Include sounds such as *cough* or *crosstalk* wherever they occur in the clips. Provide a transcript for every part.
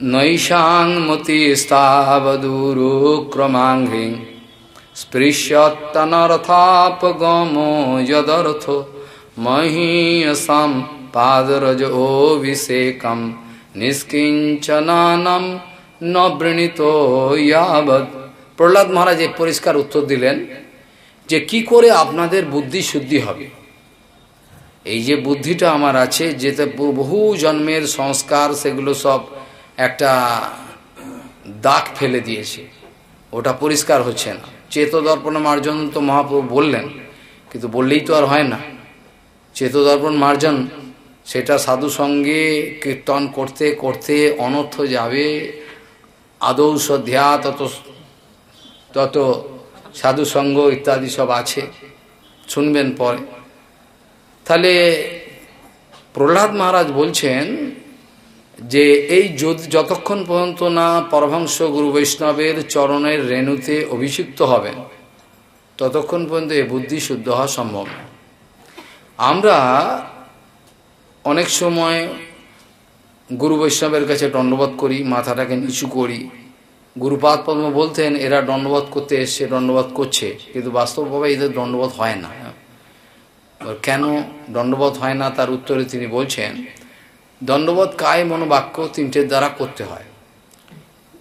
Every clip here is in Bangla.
নৈশাং মতিস্তাবদূরুক্রমাঙ্ঘ্রিং স্পৃশ্যত্তনরথাপগমো যদর্থ মহীয়সাম পাদরজ অভিষেকম নিষ্কিঞ্চনানম ন বৃণীত ইয়াবৎ। প্রহ্লাদ মহারাজ পরিষ্কার উত্তর দিলেন যে কি করে আপনাদের বুদ্ধি শুদ্ধি হবে? এই যে বুদ্ধিটা আমার আছে, যেতে বহু জন্মের সংস্কার, সেগুলো সব একটা দাগ ফেলে দিয়েছে। ওটা পরিষ্কার হচ্ছে না। চেতদর্পণ মার্জন তো মহাপ্রভু বললেন, কিন্তু বললেই তো আর হয় না। চেতদর্পণ মার্জন, সেটা সাধু সঙ্গে কীর্তন করতে করতে অনর্থ যাবে। আদৌ শ্রদ্ধা তত তত সাধুসঙ্গ ইত্যাদি সব আছে। শুনবেন পরে। তাহলে প্রহ্লাদ মহারাজ বলছেন যে এই যতক্ষণ পর্যন্ত না পরভংস গুরু বৈষ্ণবের চরণের রেণুতে অভিষিক্ত হবেন ততক্ষণ পর্যন্ত এ বুদ্ধি শুদ্ধ হওয়া সম্ভব। আমরা অনেক সময় গুরু বৈষ্ণবের কাছে দণ্ডবোধ করি, মাথাটাকে নিচু করি। গুরুপাদ পদ্ম বলতেন, এরা দণ্ডবোধ করতে এসছে, দণ্ডবোধ করছে। কিন্তু বাস্তবভাবে এদের দণ্ডবোধ হয় না। কেন দণ্ডবোধ হয় না তার উত্তরে তিনি বলছেন দণ্ডবোধ কায় মনোবাক্য তিনটের দ্বারা করতে হয়।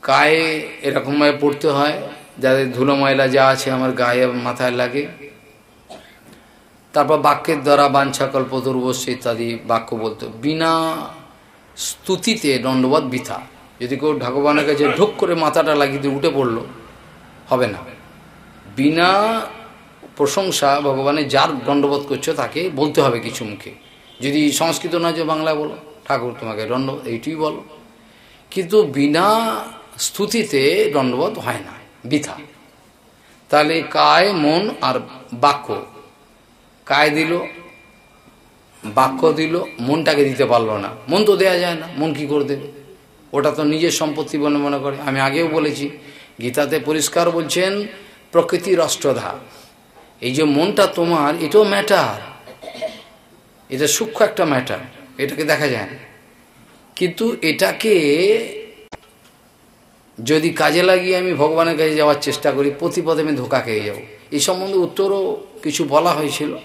কায়ে এরকমভাবে পড়তে হয় যাদের ধুলো ময়লা যা আছে আমার গায়ে মাথায় লাগে। তারপর বাক্যের দ্বারা বাঞ্ছা, কল্প কল্পতরুবশ্য ইত্যাদি বাক্য বলতো বিনা স্তুতিতে দণ্ডবোধ বৃথা। যদি কেউ ভগবানের কাছে ঢোক করে মাথাটা লাগিয়ে দিয়ে উঠে পড়ল, হবে না। বিনা প্রশংসা ভগবানের যার দণ্ডবোধ করছ, তাকে বলতে হবে কিছু মুখে। যদি সংস্কৃত না যে বাংলায় বলো। ঠাকুর তোমাকে দণ্ড, এইটুই বলো। কিন্তু বিনা স্তুতিতে দণ্ডবোধ হয় না, বৃথা। তাহলে কায়, মন আর বাক্য। কায় দিল, বাক্য দিল, মনটাকে দিতে পারল না। মন তো দেয়া যায় না, মন কি করে দেবে? ওটা তো নিজের সম্পত্তি বলে মনে করে। আমি আগেও বলেছি, গীতাতে পরিষ্কার বলছেন প্রকৃতির অষ্টধা এই যে মনটা তোমার, এটাও ম্যাটার এটা সূক্ষ্ম একটা ম্যাটার এটাকে দেখা যায় না। কিন্তু এটাকে যদি কাজে লাগিয়ে আমি ভগবানের কাছে যাওয়ার চেষ্টা করি, প্রতিপদে আমি ধোকা খেয়ে যাব। এই সম্বন্ধে উত্তরও কিছু বলা হয়েছিল।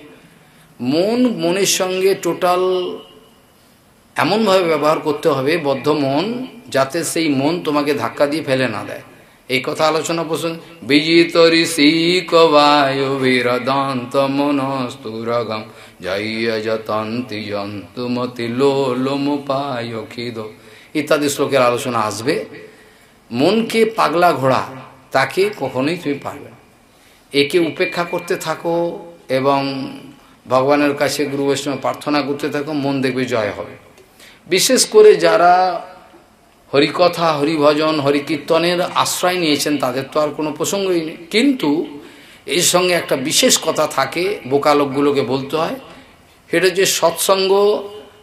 মন, মনের সঙ্গে টোটাল এমনভাবে ব্যবহার করতে হবে, বদ্ধ মন, যাতে সেই মন তোমাকে ধাক্কা দিয়ে ফেলে না দেয়। এই কথা আলোচনা পোষণ বিজিত ঋষি কবায়ু বীরদন্ত মনস্তুরগম জয় যতন্তি যন্তুমতি লোলমুপায় খিদ ইত্যাদি শ্লোকের আলোচনা আসবে। মনকে পাগলা ঘোড়া, তাকে কখনোই তুমি পারবে একে উপেক্ষা করতে থাকো এবং ভগবানের কাছে গুরু বৈষ্ণব প্রার্থনা করতে থাকো, মন দেখবে জয় হবে। বিশেষ করে যারা হরিকথা, হরিভজন, হরিকীর্তনের আশ্রয় নিয়েছেন, তাদের তো আর কোনো প্রসঙ্গই নেই। কিন্তু এর সঙ্গে একটা বিশেষ কথা থাকে বোকা লোকগুলোকে বলতে হয়। সেটা যে সৎসঙ্গ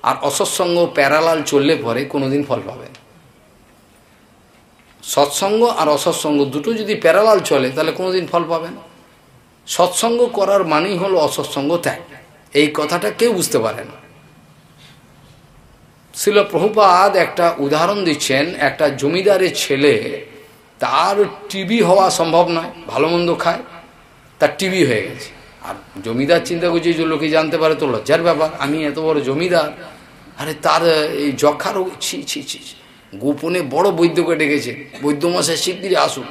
আর অসৎসঙ্গ প্যারালাল চললে পরে কোনোদিন ফল পাবেন সৎসঙ্গ আর অসৎসঙ্গ দুটো যদি প্যারালাল চলে, তাহলে কোনোদিন ফল পাবেন সৎসঙ্গ করার মানেই হলো অসৎসঙ্গ ত্যাগ। এই কথাটা কেউ বুঝতে পারে না। শিল প্রভুপাদ একটা উদাহরণ দিচ্ছেন, একটা জমিদারের ছেলে, তার টিবি হওয়া সম্ভব নয়, ভালো মন্দ খায়, তার টিবি হয়ে গেছে। আর জমিদার চিন্তা করছে যে লোকে জানতে পারে তো লজ্জার ব্যাপার। আমি এত বড় জমিদার। আরে তার এই যক্ষা রোগ ছি ছি ছি গোপনে বড় বৈদ্যকে ডেকেছে। বৈদ্য বৈদ্যমশাই শিগগিরি আসুন।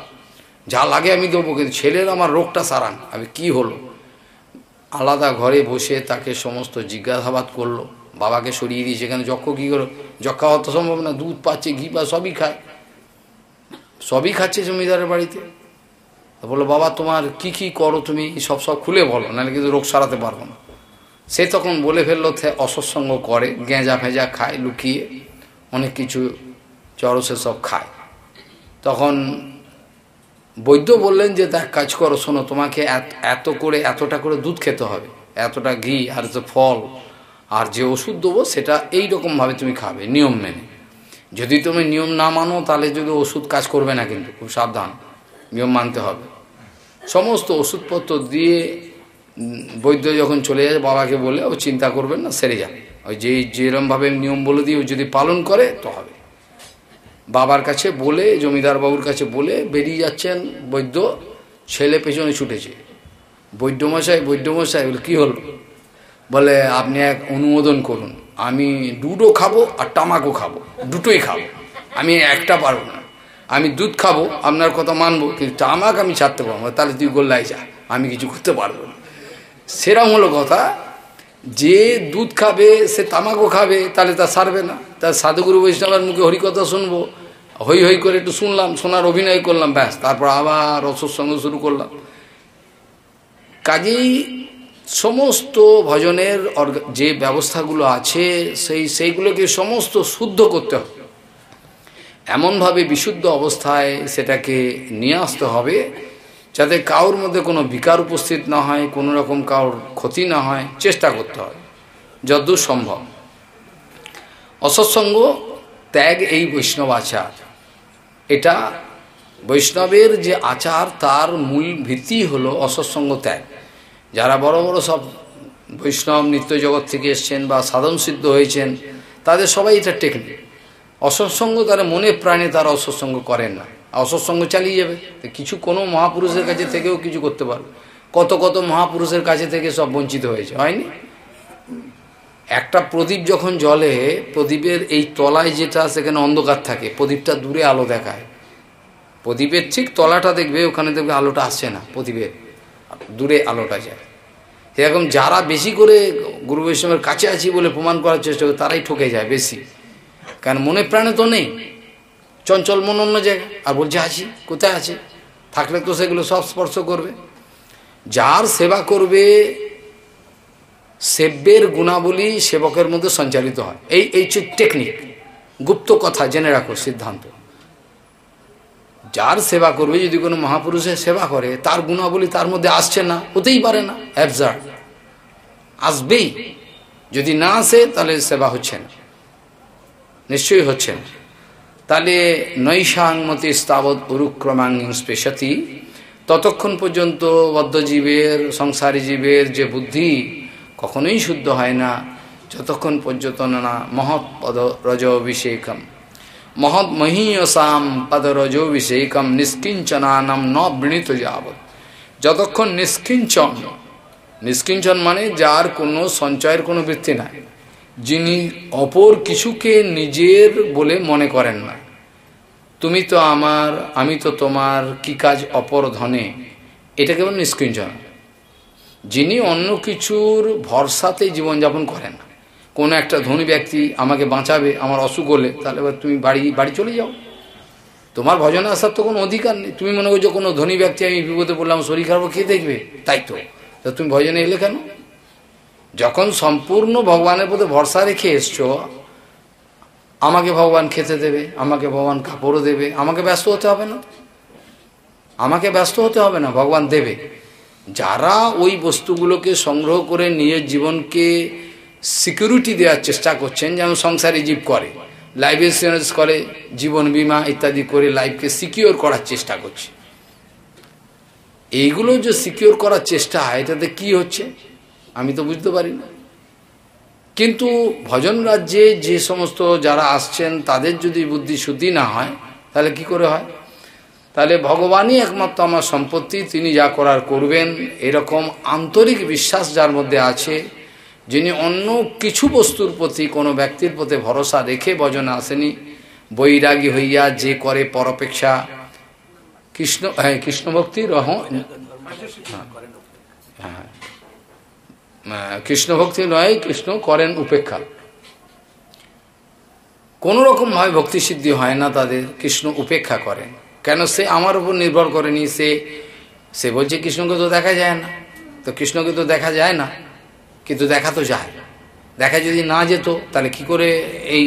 যা লাগে আমি দেবো, কিন্তু ছেলের আমার রোগটা সারান। আমি কি হলো? আলাদা ঘরে বসে তাকে সমস্ত জিজ্ঞাসাবাদ করল। বাবাকে সরিয়ে দিয়েছে। এখানে যক্ষ কী করো? যক্ষা হওয়া তো সম্ভব না। দুধ পাচ্ছে, ঘি পা সবই খায়। সবই খাচ্ছে জমিদারের বাড়িতে। বলল, বাবা, তোমার কি কি করো তুমি? সব সব খুলে বলো, নাহলে কিন্তু রোগ সারাতে পারব না। সে তখন বলে ফেলল অসৎসঙ্গ করে, গেঁজা ফেঁজা খায়, লুকিয়ে অনেক কিছু চরসে সব খায়। তখন বৈদ্য বললেন যে, দেখ, কাজ করো, শোনো, তোমাকে এত করে, এতটা করে দুধ খেতে হবে, এতটা ঘি আর যে ফল আর যে ওষুধ দেবো, সেটা এই রকমভাবে তুমি খাবে, নিয়ম মেনে। যদি তুমি নিয়ম না মানো, তাহলে যদি ওষুধ কাজ করবে না কিন্তু, খুব সাবধান। নিয়ম মানতে হবে। সমস্ত ওষুধপত্র দিয়ে বৈদ্য যখন চলে যায়, বাবাকে বলে, ও চিন্তা করবেন না, সেরে যাবে ওই যে, যেরমভাবে নিয়ম বলে দিয়ে যদি পালন করে, তো হবে। বাবার কাছে বলে, জমিদার বাবুর কাছে বলে, বেরিয়ে যাচ্ছেন বৈদ্য, ছেলে পেছনে ছুটেছে। বৈদ্যমশাই বৈদ্যমশাই, বলে, কী হলো? বলে, আপনি এক অনুমোদন করুন। আমি দুটো খাব আর টামাকও খাব। দুটোই খাব। আমি একটা পারব না। আমি দুধ খাব, আপনার কথা মানবো, কিন্তু তামাক আমি ছাড়তে পারব তাহলে তুই গোল্লাই যা, আমি কিছু করতে পারব না। সেরম হলো কথা, যে দুধ খাবে, সে তামাকও খাবে, তাহলে তা সারবে না। তার সাধুগুরু বৈষ্ণবের মুখে হরিকথা শুনব, হই হই করে একটু শুনলাম, শোনার অভিনয় করলাম, ব্যাস, তারপর আবার রসৎসঙ্গ শুরু করলাম। কাজেই সমস্ত ভজনের যে ব্যবস্থাগুলো আছে, সেই, সেইগুলোকে সমস্ত শুদ্ধ করতে হবে। এমনভাবে বিশুদ্ধ অবস্থায় সেটাকে নিয়ে আসতে হবে যাতে কাউর মধ্যে কোনো বিকার উপস্থিত না হয়, কোনো রকম কাউর ক্ষতি না হয়, চেষ্টা করতে হয়, যদ্দূর সম্ভব। অসৎসঙ্গ ত্যাগ এই বৈষ্ণব আচার। এটা বৈষ্ণবের যে আচার, তার মূল ভিত্তি হলো অসৎসঙ্গ ত্যাগ। যারা বড় বড় সব বৈষ্ণব নিত্য জগৎ থেকে এসছেন বা সাধন সিদ্ধ হয়েছেন, তাদের সবাই এটা টেকনিক। অসৎসঙ্গ তারা মনে প্রাণে তারা অসৎসঙ্গ করেন না। অসৎসঙ্গ চালিয়ে যাবে। কিছু কোনো মহাপুরুষের কাছে থেকেও কিছু করতে পারবে। কত কত মহাপুরুষের কাছে থেকে সব বঞ্চিত হয়েছে, হয়নি? একটা প্রদীপ যখন জলে প্রদীপের এই তলায় যেটা সেখানে অন্ধকার থাকে, প্রদীপটা দূরে আলো দেখায়। প্রদীপের ঠিক তলাটা দেখবে, ওখানে দেখবে আলোটা আসছে না, প্রদীপের দূরে আলোটা যায়। এরকম যারা বেশি করে গুরু বৈষ্ণবের কাছে আছি বলে প্রমাণ করার চেষ্টা করে, তারাই ঠকে যায় বেশি। কারণ মনে প্রাণে তো নেই। চঞ্চল মন অন্য জায়গায়। আর বলছে আছি কোথায় আছে? থাকলে তো সেগুলো সব স্পর্শ করবে। যার সেবা করবে, সেব্যের গুণাবলী সেবকের মধ্যে সঞ্চালিত হয়। এই এই টেকনিক গুপ্ত কথা জেনে রাখো, সিদ্ধান্ত। যার সেবা করবে, যদি কোনো মহাপুরুষের সেবা করে, তার গুণাবলী তার মধ্যে আসছে না, হতেই পারে না। অ্যাবজার্ভ আসবেই। যদি না আসে, তাহলে সেবা হচ্ছে না। নিশ্চয়ই হচ্ছেন তাহলে নৈশাংমতি স্তাবৎ উরুক্রমাঙ্গিং স্পেশাতি। ততক্ষণ পর্যন্ত বদ্ধজীবের, সংসারী জীবের যে বুদ্ধি কখনোই শুদ্ধ হয় না। যতক্ষণ পর্যন্ত না মহৎ পদ রজ অভিষেকম মহৎ মহীয়সাম পদরজ অভিষেকম নিষ্কিঞ্চনানাম ন বৃণীত যাবৎ। যতক্ষণ নিষ্কিঞ্চন নিষ্কিঞ্চন মানে যার কোনো সঞ্চয়ের কোনো বৃত্তি নাই। যিনি অপর কিছুকে নিজের বলে মনে করেন না। তুমি তো আমার, আমি তো তোমার কি কাজ অপর ধনে? এটা কেবল নিষ্কিঞ্চন যিনি অন্য কিছুর ভরসাতে জীবনযাপন করেন। না কোনো একটা ধনী ব্যক্তি আমাকে বাঁচাবে, আমার অসুখ হলে, তাহলে এবার তুমি বাড়ি বাড়ি চলে যাও। তোমার ভজনে আসার তো কোনো অধিকার নেই। তুমি মনে করছ কোনো ধনী ব্যক্তি আমি বিপদে বললাম শরীর খারাপ কে দেখবে? তাই তো। তা তুমি ভজনে এলে কেন? যখন সম্পূর্ণ ভগবানের প্রতি ভরসা রেখে এসছো, আমাকে ভগবান খেতে দেবে, আমাকে ভগবান কাপড়ও দেবে, আমাকে ব্যস্ত হতে হবে না। আমাকে ব্যস্ত হতে হবে না, ভগবান দেবে। যারা ওই বস্তুগুলোকে সংগ্রহ করে নিজের জীবনকে সিকিউরিটি দেওয়ার চেষ্টা করছেন যেমন সংসারী জীব করে, লাইফ ইন্স্যুরেন্স করে, জীবন বিমা ইত্যাদি করে লাইফকে সিকিওর করার চেষ্টা করছে। এইগুলো যে সিকিওর করার চেষ্টা হয় এটাতে কি হচ্ছে? আমি তো বুঝতে পারি না। কিন্তু ভজন রাজ্যে যে সমস্ত যারা আসছেন তাদের যদি বুদ্ধি শুদ্ধি না হয় তাহলে কি করে হয়? তাহলে ভগবানই একমাত্র আমার সম্পত্তি তিনি যা করার করবেন এরকম আন্তরিক বিশ্বাস যার মধ্যে আছে যিনি অন্য কিছু বস্তুর প্রতি কোনো ব্যক্তির প্রতি ভরসা রেখে ভজনে আসেনি বৈরাগী হইয়া যে করে পরপেক্ষা। কৃষ্ণ হ্যাঁ কৃষ্ণভক্তি রহ হ্যাঁ। কৃষ্ণ ভক্তি নয়, কৃষ্ণ করেন উপেক্ষা। কোনো রকমভাবে ভক্তি সিদ্ধি হয় না তাদের, কৃষ্ণ উপেক্ষা করেন। কেন সে আমার উপর নির্ভর করেনি, সে সে বলছে কৃষ্ণকে তো দেখা যায় না। তো কৃষ্ণকে তো দেখা যায় না, কিন্তু দেখা তো যায়। দেখা যদি না যেত, তাহলে কি করে এই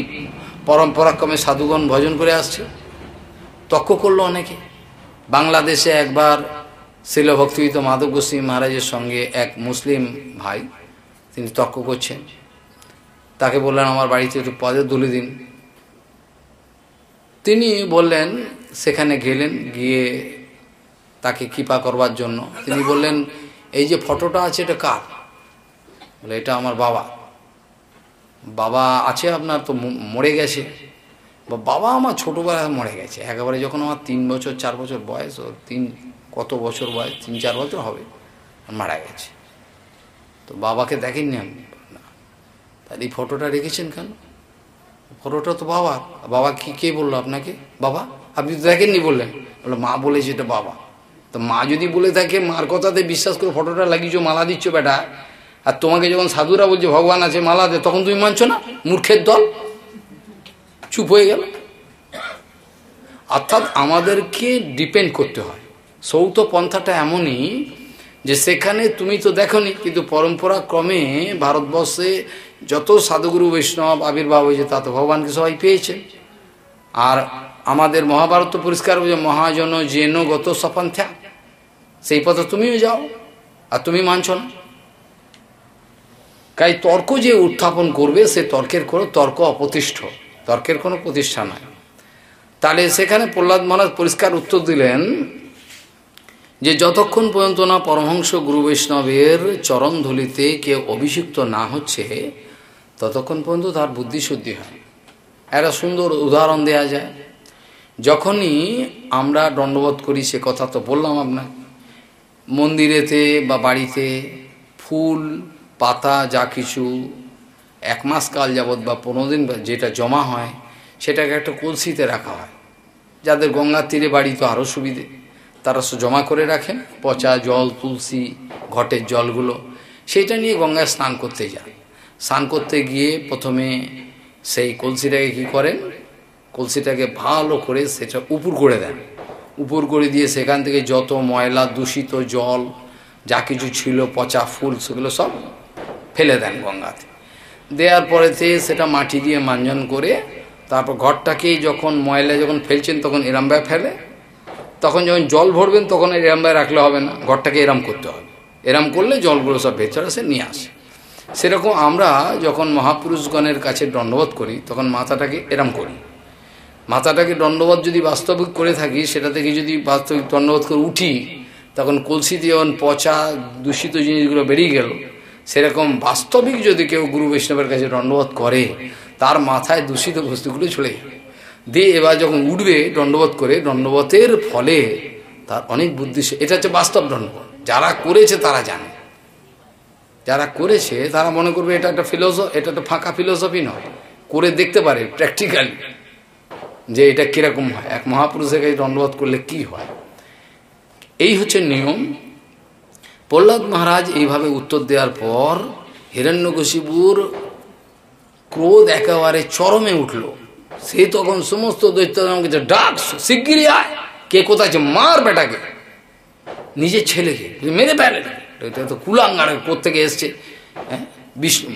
পরম্পরাক্রমে সাধুগণ ভজন করে আসছে? তক্ক করল অনেকে। বাংলাদেশে একবার শিল ভক্তিবিত মাধব গোস্বামী মহারাজের সঙ্গে এক মুসলিম ভাই, তিনি তর্ক করছেন। তাকে বললেন, আমার বাড়িতে একটু পদে তুলে দিন। তিনি বললেন, সেখানে গেলেন, গিয়ে তাকে কৃপা করবার জন্য। তিনি বললেন, এই যে ফটোটা আছে, এটা কার? বলে, এটা আমার বাবা। বাবা আছে আপনার তো মরে গেছে। বাবা আমার ছোটোবেলায় মরে গেছে। একেবারে যখন আমার তিন বছর, চার বছর বয়স, ও তিন কত বছর বয়স তিন, চার বছর হবে, মারা গেছে। তো বাবাকে দেখেননি আমি না। তাহলে এই ফটোটা রেখেছেন কেন? ফটোটা তো বাবা। বাবা কি, কে বলল আপনাকে? বাবা? আপনি তো দেখেননি বললেন। বলল, মা বলেছে এটা বাবা। তো মা যদি বলে থাকে, মার কথাতে বিশ্বাস করে ফটোটা লাগিয়েছো, মালা দিচ্ছ বেটা। আর তোমাকে যখন সাধুরা বলছে, ভগবান আছে, মালা দে, তখন তুমি মানছো না? মূর্খের দল? চুপ হয়ে গেল? অর্থাৎ আমাদেরকে ডিপেন্ড করতে হয়। সৌত পন্থাটা এমনই যে সেখানে তুমি তো দেখনি, কিন্তু পরম্পরা ক্রমে ভারতবর্ষে যত সাধুগুরু বৈষ্ণব আবির্ভাব হয়েছে, তা তো ভগবানকে সবাই পেয়েছে। আর আমাদের মহাভারত পরিষ্কার হয়েছে, মহাজন জেন গত সপন্থা, সেই পথে তুমিও যাও আর তুমি মানছ না। তাই তর্ক যে উত্থাপন করবে, সে তর্কের কোনো তর্ক অপ্রতিষ্ঠ, তর্কের কোনো প্রতিষ্ঠা নয় তাহলে সেখানে প্রহ্লাদ মহারাজ পরিষ্কার উত্তর দিলেন যে যতক্ষণ পর্যন্ত না পরমহংস গুরু বৈষ্ণবের চরণ ধুলিতে কেউ অভিষিক্ত না হচ্ছে, ততক্ষণ পর্যন্ত তার বুদ্ধিশুদ্ধি হয়। একটা সুন্দর উদাহরণ দেয়া যায়। যখনই আমরা দণ্ডবোধ করি, সে কথা তো বললাম আপনার মন্দিরেতে বা বাড়িতে ফুল, পাতা, যা কিছু, এক মাস কাল যাবৎ বা পনেরো দিন যেটা জমা হয়, সেটাকে একটা কলসিতে রাখা হয়। যাদের গঙ্গার তীরে বাড়ি তো আরও সুবিধে। তারা জমা করে রাখেন পচা জল, তুলসী, ঘটের জলগুলো। সেইটা নিয়ে গঙ্গায় স্নান করতে যায় স্নান করতে গিয়ে প্রথমে সেই কলসিটাকে কি করেন? কলসিটাকে ভালো করে সেটা উপর করে দেন। উপর করে দিয়ে সেখান থেকে যত ময়লা, দূষিত জল, যা কিছু ছিল, পচা ফুল, সেগুলো সব ফেলে দেন গঙ্গাতে। দেওয়ার পরেতে সেটা মাটি দিয়ে মাঞ্জন করে তারপর ঘরটাকেই যখন ময়লা যখন ফেলছেন, তখন এরামবায় ফেলে। তখন যখন জল ভরবেন, তখন এরামবায় রাখলে হবে না। ঘরটাকে এরাম করতে হবে। এরাম করলে জলগুলো সব ভেতরে সে নিয়ে আসে। সেরকম আমরা যখন মহাপুরুষগণের কাছে দণ্ডবোধ করি, তখন মাথাটাকে এরাম করি। মাথাটাকে দণ্ডবোধ যদি বাস্তবিক করে থাকি, সেটা থেকে যদি বাস্তবিক দণ্ডবোধ করে উঠি, তখন কলসি দিয়ে যখন পচা, দূষিত জিনিসগুলো বেরিয়ে গেল, সেরকম বাস্তবিক যদি কেউ গুরু বৈষ্ণবের কাছে দণ্ডবোধ করে, তার মাথায় দূষিত বস্তুগুলো চলে যাবে দিয়ে এবার যখন উঠবে দণ্ডবোধ করে, দণ্ডবোধের ফলে তার অনেক বুদ্ধি এটা হচ্ছে বাস্তব দণ্ডবোধ যারা করেছে তারা জানে। যারা করেছে তারা মনে করবে এটা একটা ফিলোসফ এটা একটা ফাঁকা ফিলোসফি নয়। করে দেখতে পারে প্র্যাকটিক্যালি যে এটা কীরকম হয়। এক মহাপুরুষের কাছে দণ্ডবোধ করলে কি হয়? এই হচ্ছে নিয়ম। প্রহ্লাদ মহারাজ এইভাবে উত্তর দেওয়ার পর হিরণ্যকশিপুর ক্রোধ একেবারে চরমে উঠল। সে তখন সমস্ত দৈত্য আমাকে ডাক শিগগিরি আয়। কে কোথায় মার বেটাকে। নিজের ছেলেকে মেরে ফেলে। এটা তো কুলাঙ্গারের কোথেকে এসছে। হ্যাঁ? বিষ্ণু,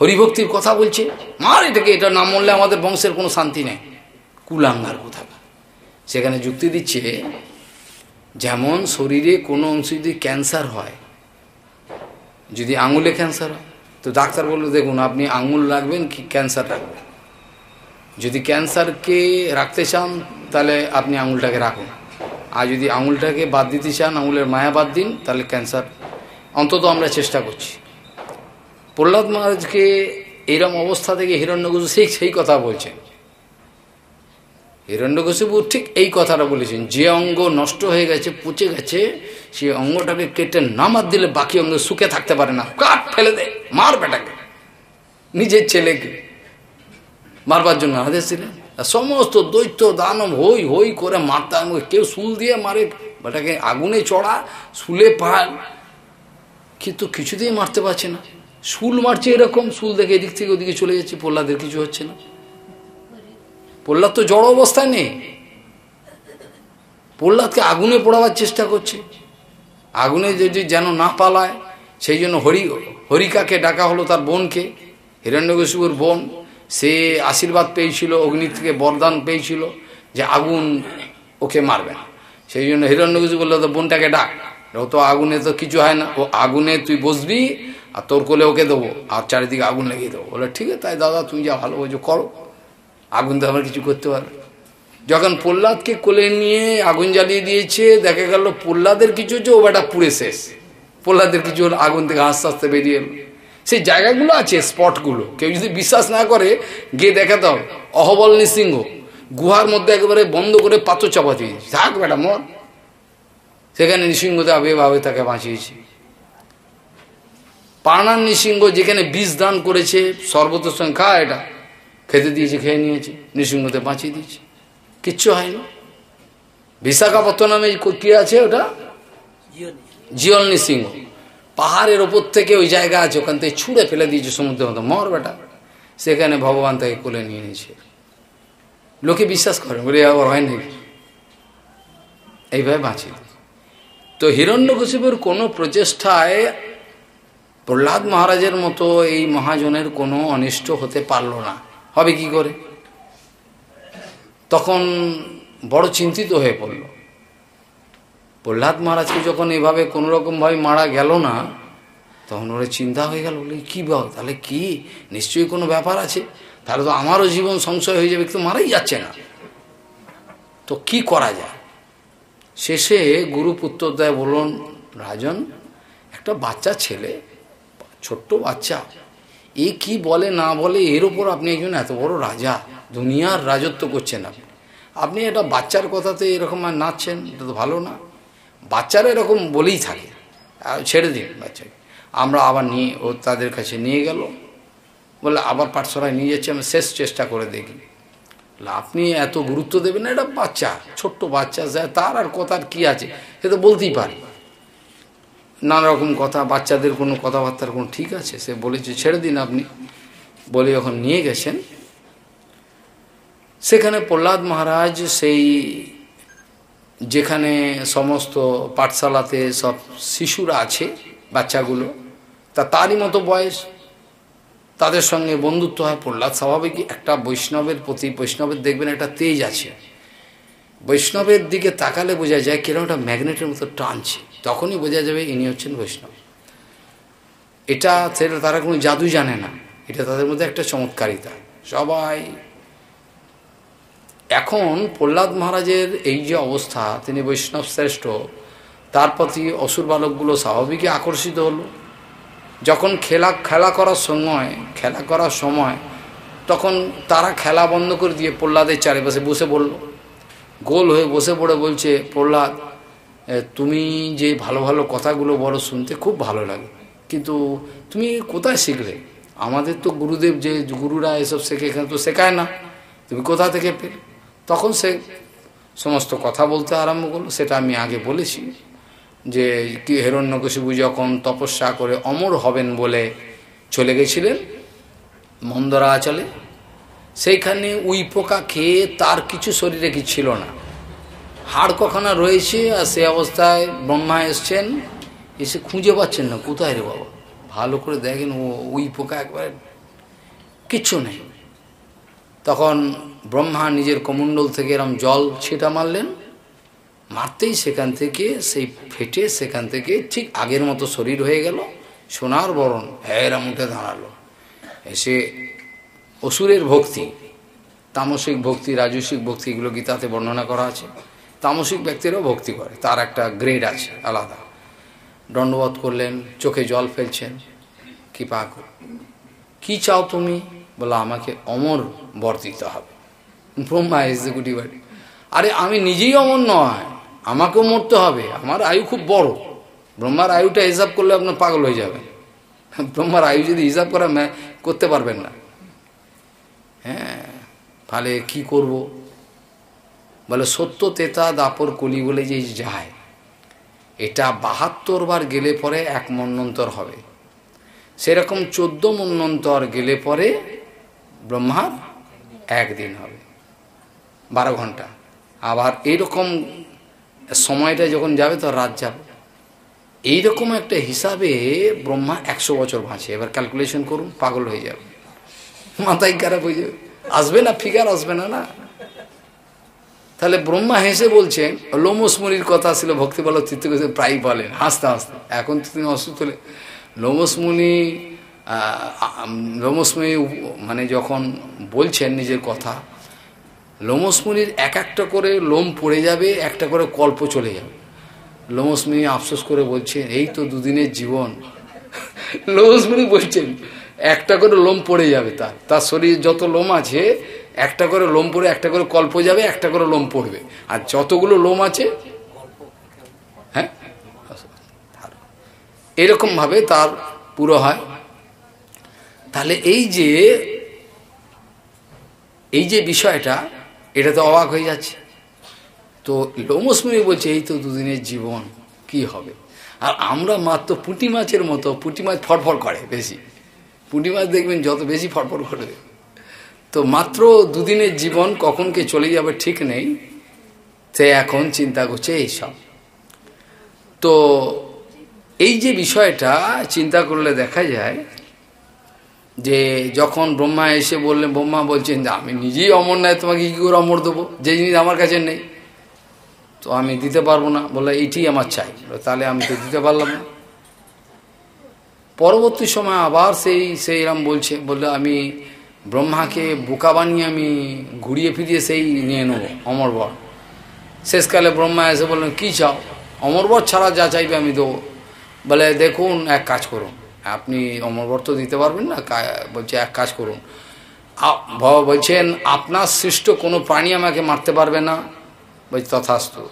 হরিভক্তির কথা বলছে। মার এটাকে এটা না মরলে আমাদের বংশের কোনো শান্তি নেই। কুলাঙ্গার কোথা সেখানে যুক্তি দিচ্ছে, যেমন শরীরে কোনো অংশ যদি ক্যান্সার হয়, যদি আঙুলে ক্যান্সার হয়, তো ডাক্তার বলল, দেখুন, আপনি আঙুল রাখবেন কি, ক্যান্সার রাখবেন? যদি ক্যান্সারকে রাখতে চান, তাহলে আপনি আঙুলটাকে রাখুন। আর যদি আঙুলটাকে বাদ দিতে চান, আঙুলের মায়া বাদ দিন, তাহলে ক্যান্সার অন্তত আমরা চেষ্টা করছি। প্রহ্লাদ মহারাজকে এইরকম অবস্থা থেকে হিরণ্যকশু সেই সেই কথা বলছেন। হিরণ্যকশিপু ঠিক এই কথাটা বলেছেন, যে অঙ্গ নষ্ট হয়ে গেছে, পচে গেছে, সে অঙ্গটাকে কেটে নামার দিলে বাকি অঙ্গ সুখে থাকতে পারে না। কাঠ ফেলে দে, মার বেটাকে, নিজের ছেলেকে। মারবার জন্য আদেশ দিলেন সমস্ত দৈত্য দানব হই হই করে মারতে কেউ শুল দিয়ে মারে, বেটাকে আগুনে চড়া, শুলে পাল কিন্তু কিছুতেই মারতে পারছে না। শুল মারছে এরকম, শুল দেখে এদিক থেকে ওদিকে চলে যাচ্ছে, প্রহ্লাদের কিছু হচ্ছে না। প্রহ্লাদ তো জড় অবস্থায় নেই। প্রহ্লাদকে আগুনে পোড়াবার চেষ্টা করছে। আগুনে যদি যেন না পালায়, সেই জন্য হরি হরিকাকে ডাকা হলো তার বোনকে হিরণ্যকশিপুর বোন। সে আশীর্বাদ পেয়েছিল, অগ্নি থেকে বরদান পেয়েছিল যে আগুন ওকে মারবে না। সেই জন্য হিরণ্যকশিপু বলল, তো বোনটাকে ডাক। ও তো আগুনে তো কিছু হয় না, ও আগুনে তুই বসবি আর তোর কোলে ওকে দেবো আর চারিদিকে আগুন লাগিয়ে দেবো। বলে, ঠিক আছে, তাই দাদা, তুমি যা ভালো বোঝো, করো। আগুন তো আমার কিছু করতে পারবে যখন প্রহ্লাদকে কোলে নিয়ে আগুন জ্বালিয়ে দিয়েছে, দেখা গেল প্রহ্লাদের কিছু হচ্ছে, ও বেটা পুড়ে শেষ। প্রহ্লাদের কিছু আগুন থেকে আস্তে আস্তে বেরিয়ে এলো। সেই জায়গাগুলো আছে স্পটগুলো কেউ যদি বিশ্বাস না করে গিয়ে দেখাতে হবে অহবল নৃসিংহ। গুহার মধ্যে একেবারে বন্ধ করে পাথর চাপা দিয়েছি থাক বেটা মর। সেখানে নৃসিংহদেব ভাবে তাকে বাঁচিয়েছে। পানার নৃসিংহ যেখানে বিষ দান করেছে সর্বত সংখ্যা এটা খেতে দিয়েছে খেয়ে নিয়েছে নৃসিংহতে বাঁচিয়ে দিয়েছে। কিচ্ছু হয়নি। বিশাখাপত্তনমে কি আছে ওটা? জিয়ল নৃসিংহ। পাহাড়ের ওপর থেকে ওই জায়গা আছে, ওখান থেকে ছুঁড়ে ফেলে দিয়েছে সমুদ্রের মতো। মর বেটা। সেখানে ভগবান তাকে কোলে নিয়ে নিয়েছে। লোকে বিশ্বাস করে বলে আবার হয় নাকি? এইভাবে বাঁচিয়ে তো হিরণ্যকশিপুর কোনো প্রচেষ্টায় প্রহ্লাদ মহারাজের মতো এই মহাজনের কোনো অনিষ্ট হতে পারল না। হবে কি করে? তখন বড় চিন্তিত হয়ে পড়ল। প্রহ্লাদ মহারাজকে যখন এভাবে কোনো রকমভাবে মারা গেল না, তখন ওরা চিন্তা হয়ে গেল, বলে, কী বল তাহলে কি? নিশ্চয়ই কোনো ব্যাপার আছে? তাহলে তো আমারও জীবন সংশয় হয়ে যাবে, কিন্তু মারাই যাচ্ছে না। তো কি করা যায়? শেষে গুরুপুত্র দেয় বলুন রাজন, একটা বাচ্চা ছেলে, ছোট্ট বাচ্চা, এ কি বলে না বলে এর ওপর আপনি একজন এত বড় রাজা? দুনিয়ার রাজত্ব করছেন আপনি। আপনি এটা বাচ্চার কথাতে এরকম আর নাচছেন, এটা তো ভালো না। বাচ্চারা এরকম বলেই থাকে। ছেড়ে দিন বাচ্চাকে। আমরা আবার নিয়ে, ও তাদের কাছে নিয়ে গেল। বলে, আবার পাঠশালায় নিয়ে যাচ্ছি, আমি শেষ চেষ্টা করে দেখি। আপনি এত গুরুত্ব দেবেন না, এটা বাচ্চা, ছোট্ট বাচ্চা তার আর কথার কি আছে? সে তো বলতেই পারে। নানা রকম কথা, বাচ্চাদের কোনো কথাবার্তার কোনো ঠিক আছে? সে বলেছে, ছেড়ে দিন আপনি। বলে, যখন নিয়ে গেছেন, সেখানে প্রহ্লাদ মহারাজ সেই যেখানে সমস্ত পাঠশালাতে সব শিশুরা আছে, বাচ্চাগুলো, তা তারই মতো বয়স। তাদের সঙ্গে বন্ধুত্ব হয় প্রহ্লাদ স্বাভাবিক একটা বৈষ্ণবের প্রতি, বৈষ্ণবের দেখবেন একটা তেজ আছে। বৈষ্ণবের দিকে তাকালে বোঝা যায় কীরকম একটা ম্যাগনেটের মতো টানছে। তখনই বোঝা যাবে ইনি হচ্ছেন বৈষ্ণব। এটা তারা কোনো জাদু জানে না। এটা তাদের মধ্যে একটা চমৎকারিতা। সবাই এখন প্রহ্লাদ মহারাজের এই যে অবস্থা, তিনি বৈষ্ণব শ্রেষ্ঠ, তার প্রতি অসুর বালকগুলো স্বাভাবিকই আকর্ষিত হলো। যখন খেলা খেলা করার সময়, খেলা করার সময়, তখন তারা খেলা বন্ধ করে দিয়ে প্রহ্লাদের চারিপাশে বসে পড়ল। গোল হয়ে বসে পড়ে বলছে, প্রহ্লাদ তুমি যে ভালো ভালো কথাগুলো বলো শুনতে খুব ভালো লাগে। কিন্তু তুমি কোথায় শিখলে? আমাদের তো গুরুদেব যে গুরুরা এসব শেখে, এখানে তো শেখায় না। তুমি কোথা থেকে পেলে? তখন সে সমস্ত কথা বলতে আরম্ভ করল। সেটা আমি আগে বলেছি যে, কি হিরণ্যকশিবু যখন তপস্যা করে অমর হবেন বলে চলে গেছিলেন মন্দরা আচলে সেইখানে উই পোকা খেয়ে তার কিছু শরীরে কি ছিল না। হাড় কখনো রয়েছে আর সে অবস্থায় ব্রহ্মা এসছেন, এসে খুঁজে পাচ্ছেন না, কোথায় রে বাবা? ভালো করে দেখেন ও উই পোকা একবারে কিচ্ছু নেই। তখন ব্রহ্মা নিজের কমণ্ডল থেকে এরম জল ছিটা মারলেন। মারতেই সেখান থেকে, সেই ফেটে সেখান থেকে ঠিক আগের মতো শরীর হয়ে গেল। সোনার বরণ হ্যাঁ উঠে দাঁড়াল। এসে অসুরের ভক্তি, তামসিক ভক্তি রাজস্বিক ভক্তি, এগুলো গীতাতে বর্ণনা করা আছে। তামসিক ব্যক্তিরাও ভক্তি করে, তার একটা গ্রেড আছে, আলাদা। দণ্ডবোধ করলেন, চোখে জল ফেলছেন, কৃপা কি চাও তুমি? বলো আমাকে অমর বর দিতে হবে। ব্রহ্মা এক্সিকিউটিভ আরে, আমি নিজেই অমর নয়, আমাকেও মরতে হবে, আমার আয়ু খুব বড়। ব্রহ্মার আয়ুটা হিসাব করলে আপনার পাগল হয়ে যাবে ব্রহ্মার আয়ু যদি হিসাব করা করতে পারবেন না। হ্যাঁ তাহলে কি করব? বলে, সত্য তেতা দাপর কলি বলে যে যায়, এটা বাহাত্তর বার গেলে পরে এক মন্নন্তর হবে। সেরকম চোদ্দ মন্নন্তর গেলে পরে ব্রহ্মার একদিন হবে। বারো ঘণ্টা। আবার এইরকম সময়টা যখন যাবে, তো রাত যাবে। এইরকম একটা হিসাবে ব্রহ্মা একশো বছর বাঁচে। এবার ক্যালকুলেশন করুন, পাগল হয়ে যাবে। মাথায় খারাপ হয়ে যাবে। আসবে না ফিগার আসবে না না। তাহলে ব্রহ্মা হেসে বলছেন লোমসমুনির কথা ছিল ভক্তি তীর্থ প্রায় বলেন হাসতে হাসতে। এখন তো তিনি অসুস্থ হলে লোমসমুনি লোমসমুনি মানে যখন বলছেন নিজের কথা লোমসমুনির এক একটা করে লোম পড়ে যাবে, একটা করে কল্প চলে যাবে। লোমসমুনি আফসোস করে বলছেন, এই তো দুদিনের জীবন। *laughs* লোমসমণি বলছেন, একটা করে লোম পড়ে যাবে তার। তার শরীর যত লোম আছে, একটা করে লোম পড়ে, একটা করে কল্প যাবে, একটা করে লোম পড়বে। আর যতগুলো লোম আছে হ্যাঁ? এরকম ভাবে তার পুরো হয়। তাহলে এই যে এই যে বিষয়টা, এটা তো অবাক হয়ে যাচ্ছে। তো লোমসমণি বলছে, এই তো দুদিনের জীবন, কি হবে? আর আমরা মাত্র পুঁটি মাছের মতো, পুঁটি মাছ ফটফট করে বেশি। পুঁটি মাছ দেখবেন যত বেশি ফটফট করে তো মাত্র দুদিনের জীবন, কখন কে চলে যাবে ঠিক নেই। সে এখন চিন্তা করছে এইসব তো এই যে বিষয়টা, চিন্তা করলে দেখা যায় যে যখন ব্রহ্মা এসে বললেন, ব্রহ্মা বলছেন যে আমি নিজেই অমর নয়, তোমাকে কী করে অমর দেবো? যে জিনিস আমার কাছে নেই। তো আমি দিতে পারব না। বলে এইটি আমার চাই। তাহলে আমি তো দিতে পারলাম না। পরবর্তী সময় আবার সেই সেই এরম বলছে, বললে, আমি ব্রহ্মাকে বোকা বানিয়ে আমি ঘুরিয়ে ফিরিয়ে সেই নিয়ে নেব অমরবর শেষকালে ব্রহ্মা এসে বললেন, কী চাও? অমরবর ছাড়া যা চাইবে আমি দেবো। বলে, দেখুন, এক কাজ করুন। আপনি অমরবর তো দিতে পারবেন না বলছে, এক কাজ করুন। বলছেন, আপনার সৃষ্ট কোনো প্রাণী আমাকে মারতে পারবে না। বলছি, তথাস্তু।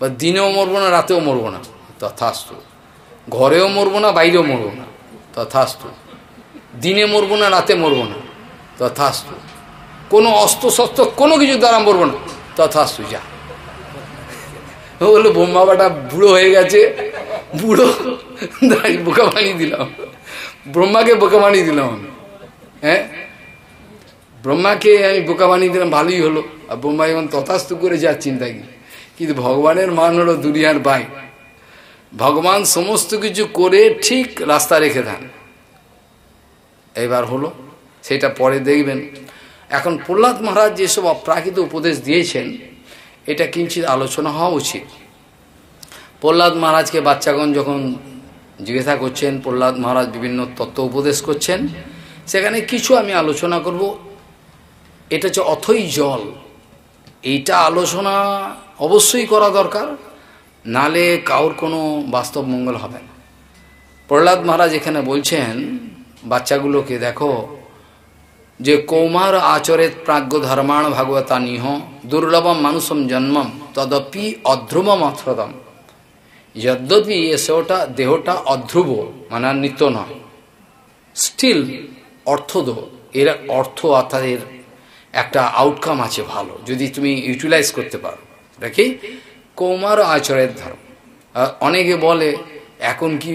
বা, দিনেও মরবো না, রাতেও মরবো না। তথাস্তু। ঘরেও মরবো না, বাইরেও মরবো না। তথাস্তু। দিনে মরবো না, রাতে মরবো না। তথাস্তু। কোনো অস্ত্র শস্ত্র কোনো কিছু দ্বারা মরবো না। তথাস্তু, যা। বলল বোম্বা বাটা বুড়ো হয়ে গেছে। বুড়ো বোকা বানিয়ে দিলাম। ব্রহ্মাকে বোকা বানিয়ে দিলাম। আমি হ্যাঁ? ব্রহ্মাকে আমি বোকা বানিয়ে দিলাম, ভালোই হলো। আর ব্রহ্মা এখন তথাস্তু করে যার চিন্তা কি? কিন্তু ভগবানের মান হলো দুনিয়ার বাই। ভগবান সমস্ত কিছু করে ঠিক রাস্তা রেখে দেন। এবার হলো, সেটা পরে দেখবেন। এখন প্রহ্লাদ মহারাজ যেসব অপ্রাকৃত উপদেশ দিয়েছেন এটা কিঞ্চিত আলোচনা হওয়া উচিত। প্রহ্লাদ মহারাজকে বাচ্চাগণ যখন জিজ্ঞাসা করছেন, প্রহ্লাদ মহারাজ বিভিন্ন তত্ত্ব উপদেশ করছেন, সেখানে কিছু আমি আলোচনা করব। এটা হচ্ছে অথই জল। এইটা আলোচনা অবশ্যই করা দরকার, নালে কাউর কোনো বাস্তব মঙ্গল হবে না। প্রহ্লাদ মহারাজ এখানে বলছেন, বাচ্চাগুলোকে দেখো যে কৌমার আচরেত প্রাজ্ঞ ধর্মাণ ভাগবতা নিহ, দুর্লভম মানুষম জন্মম, তদপি অধ্রুবম অথ্রদম যদ্যপি এসেওটা দেহটা অধ্রুব মানে নিত্য নয়। স্টিল অর্থদ, এর অর্থ অর্থাৎ এর একটা আউটকাম আছে ভালো, যদি তুমি ইউটিলাইজ করতে পারো। দেখি কৌমার আচরের ধর্ম। অনেকে বলে, এখন কি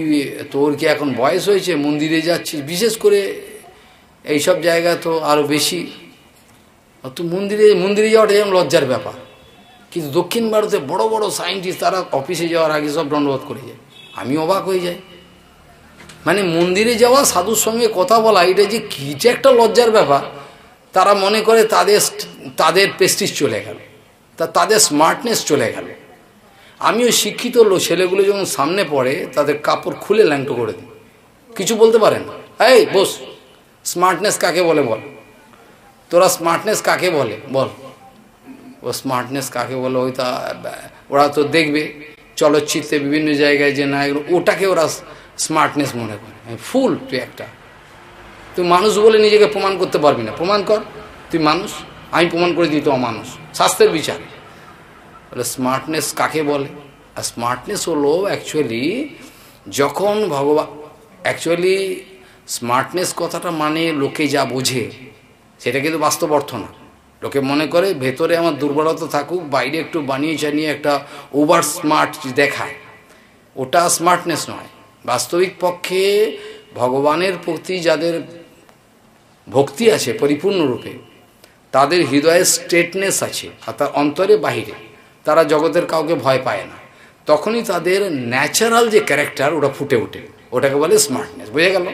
তোর কি এখন বয়স হয়েছে, মন্দিরে যাচ্ছিস? বিশেষ করে এইসব জায়গা তো আরও বেশি। তো মন্দিরে মন্দিরে যাওয়াটা যেমন লজ্জার ব্যাপার। কিন্তু দক্ষিণ ভারতে বড় বড় সায়েন্টিস্ট তারা অফিসে যাওয়ার আগে সব দণ্ডবোধ করে যায়। আমি অবাক হয়ে যাই। মানে মন্দিরে যাওয়া সাধুর সঙ্গে কথা বলা, এটা যে কী যে একটা লজ্জার ব্যাপার। তারা মনে করে তাদের তাদের প্রেস্টিজ চলে গেল। তা তাদের স্মার্টনেস চলে গেল। আমিও শিক্ষিত ছেলেগুলো যখন সামনে পড়ে, তাদের কাপড় খুলে ল্যাংটো করে দিই। কিছু বলতে পারেন? এই, বস। স্মার্টনেস কাকে বলে বল? তোরা স্মার্টনেস কাকে বলে? বল। ও স্মার্টনেস কাকে বলে? ওই তা, ওরা তো দেখবে। চলচ্চিত্রে বিভিন্ন জায়গায় যে না ওটাকে ওরা স্মার্টনেস মনে করে। ফুল তুই একটা। তুই মানুষ বলে নিজেকে প্রমাণ করতে পারবি না। প্রমাণ কর, তুই মানুষ। আমি প্রমাণ করে দিই তো অমানুষ। স্বাস্থ্যের বিচার। বলে স্মার্টনেস কাকে বলে? আর স্মার্টনেস হলো অ্যাকচুয়ালি যখন ভগবান অ্যাকচুয়ালি স্মার্টনেস কথাটা মানে লোকে যা বোঝে, সেটা কিন্তু বাস্তব অর্থ না। লোকে মনে করে ভেতরে আমার দুর্বলতা থাকুক, বাইরে একটু বানিয়ে চানিয়ে একটা ওভার স্মার্ট দেখায়। ওটা স্মার্টনেস নয়। বাস্তবিক পক্ষে ভগবানের প্রতি যাদের ভক্তি আছে পরিপূর্ণরূপে তাদের হৃদয়ে স্ট্রেটনেস আছে আর তার অন্তরে বাহিরে, তারা জগতের কাউকে ভয় পায় না। তখনই তাদের ন্যাচারাল যে ক্যারেক্টার ওটা ফুটে ওঠে। ওটাকে বলে স্মার্টনেস বুঝে গেল?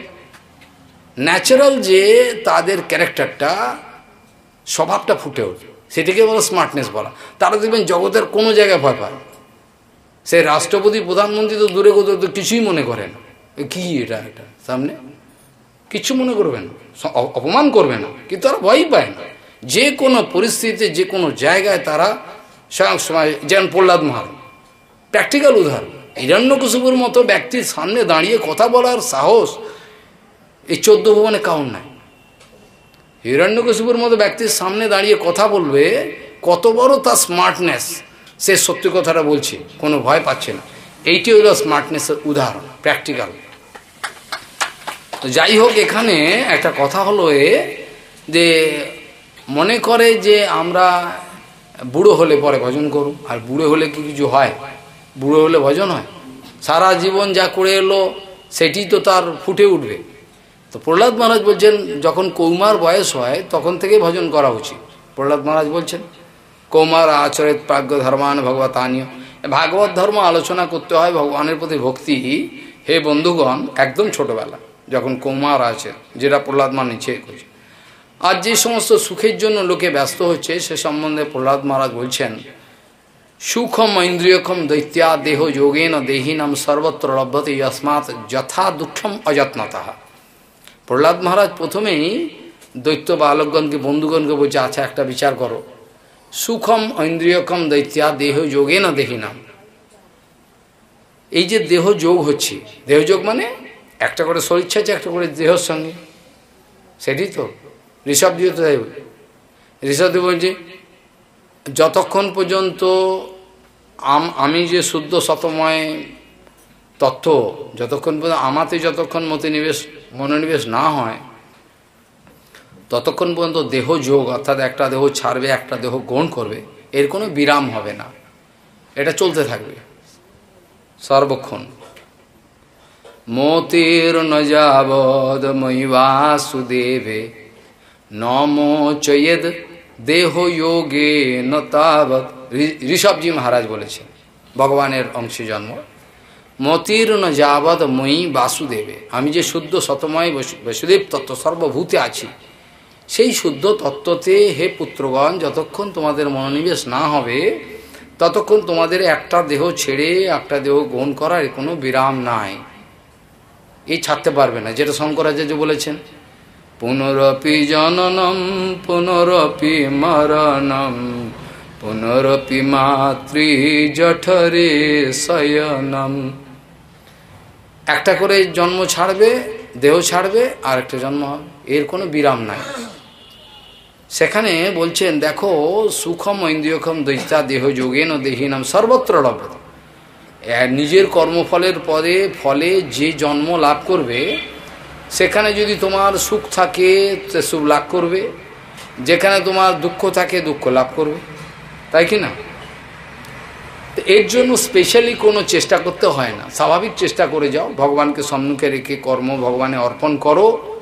ন্যাচারাল যে তাদের ক্যারেক্টারটা, স্বভাবটা ফুটে ওঠে। সেটাকে বলো স্মার্টনেস বলা। তারা দেখবেন জগতের কোনো জায়গায় ভয় পায়। সে রাষ্ট্রপতি, প্রধানমন্ত্রী তো দূরে কোথাও তো কিছুই মনে করে না। কি এটা এটা? সামনে? কিছু মনে করবে না। অপমান করবে না। কিন্তু তারা ভয়ই পায় না। যে কোনো পরিস্থিতিতে, যে কোনো জায়গায় তারা সময়, যেমন প্রহ্লাদ মহারাজ। প্র্যাকটিক্যাল উদাহরণ। হিরণ্যকুশুপুর মতো ব্যক্তির সামনে দাঁড়িয়ে কথা বলার সাহস এই চোদ্দ ভুবনে কাউন নাই। হিরণ্যকশিপুর মতো ব্যক্তির সামনে দাঁড়িয়ে কথা বলবে, কত বড় তার স্মার্টনেস সে সত্যি কথাটা বলছে, কোনো ভয় পাচ্ছে না। এইটি হইল স্মার্টনেসের উদাহরণ প্র্যাকটিক্যাল তো যাই হোক, এখানে একটা কথা হলো এ, যে মনে করে যে আমরা বুড়ো হলে পরে ভজন করু, আর বুড়ো হলে কি কিছু হয়? বুড়ো হলে ভজন হয়? সারা জীবন যা করে এলো, সেটি তো তার ফুটে উঠবে। তো প্রহ্লাদ মহারাজ বলছেন, যখন কৌমার বয়স হয়, তখন থেকে ভজন করা উচিত। প্রহ্লাদ মহারাজ বলছেন, কৌমার আচরিত প্রাজ্ঞ ধর্মান ভগবতানীয় ভাগবত ধর্ম আলোচনা করতে হয় ভগবানের প্রতি ভক্তি। হে বন্ধুগণ, একদম ছোটবেলা, যখন কৌমার আছে, যেটা প্রহ্লাদ মা নিচে করছে আর যে সমস্ত সুখের জন্য লোকে ব্যস্ত হচ্ছে, সে সম্বন্ধে প্রহ্লাদ মহারাজ বলছেন, সুখম ইন্দ্রিয়ক্ষম দৈত্যা দেহ যোগেন দেহিনাম সর্বত্র লভ্যতে, যস্মাৎ যথা দুঃখম অযত্নতা। প্রহ্লাদ মহারাজ প্রথমেই দৈত্য বালকগণকে, বন্ধুগণকে বলছে আচ্ছা একটা বিচার করো। সুখম ঐন্দ্রিয়কম দৈত্যা, দেহ যোগে না দেহিনাম। এই যে দেহ যোগ হচ্ছে দেহযোগ মানে একটা করে শরীর আছে একটা করে দেহর সঙ্গে। সেটি তো। ঋষভ দিয়ে তো তাই ঋষভ বলছে, যতক্ষণ পর্যন্ত আমি যে শুদ্ধ শতময় তত্ত্ব যতক্ষণ পর্যন্ত আমাতে যতক্ষণ মতিনিবেশ মনোনিবেশ না হয়, ততক্ষণ পর্যন্ত দেহ যোগ, অর্থাৎ একটা দেহ ছাড়বে, একটা দেহ গ্রহণ করবে, এর কোনো বিরাম হবে না। এটা চলতে থাকবে। সর্বক্ষণ। মতির নজাবদ মৈবাসুদেবে নমোচয়েদ দেহ যোগে নতাবৎ ঋষভজি মহারাজ বলেছেন, ভগবানের অংশে জন্ম। মতির্ণ যাবৎ মই বাসুদেবে। আমি যে শুদ্ধ শতময় বসুদেব তত্ত্ব সর্বভূতে আছি। সেই শুদ্ধ তত্ত্বতে হে পুত্রগণ, যতক্ষণ তোমাদের মনোনিবেশ না হবে, ততক্ষণ তোমাদের একটা দেহ ছেড়ে, একটা দেহ গ্রহণ করার কোনো বিরাম নাই। এই ছাড়তে পারবে না, যেটা শঙ্করাচার্য বলেছেন, পুনরপি জননম, পুনরপি মরণম। পুনরপি মাতৃ জঠরে শয়নম। একটা করে জন্ম ছাড়বে, দেহ ছাড়বে আর একটা জন্ম হবে এর কোনো বিরাম নাই। সেখানে বলছেন, দেখো, সুখম ঐন্দ্রিয়ক্ষম দৈত্যা দেহ যোগেন দেহীনাম সর্বত্র লভ নিজের কর্মফলের পদে ফলে যে জন্ম লাভ করবে, সেখানে যদি তোমার সুখ থাকে সুখ লাভ করবে। যেখানে তোমার দুঃখ থাকে, দুঃখ লাভ করবে। তাই কি না? এর জন্য স্পেশালি কোনো চেষ্টা করতে হয় না। স্বাভাবিক চেষ্টা করে যাও। ভগবানকে সম্মুখে রেখে কর্ম ভগবানে অর্পণ করো।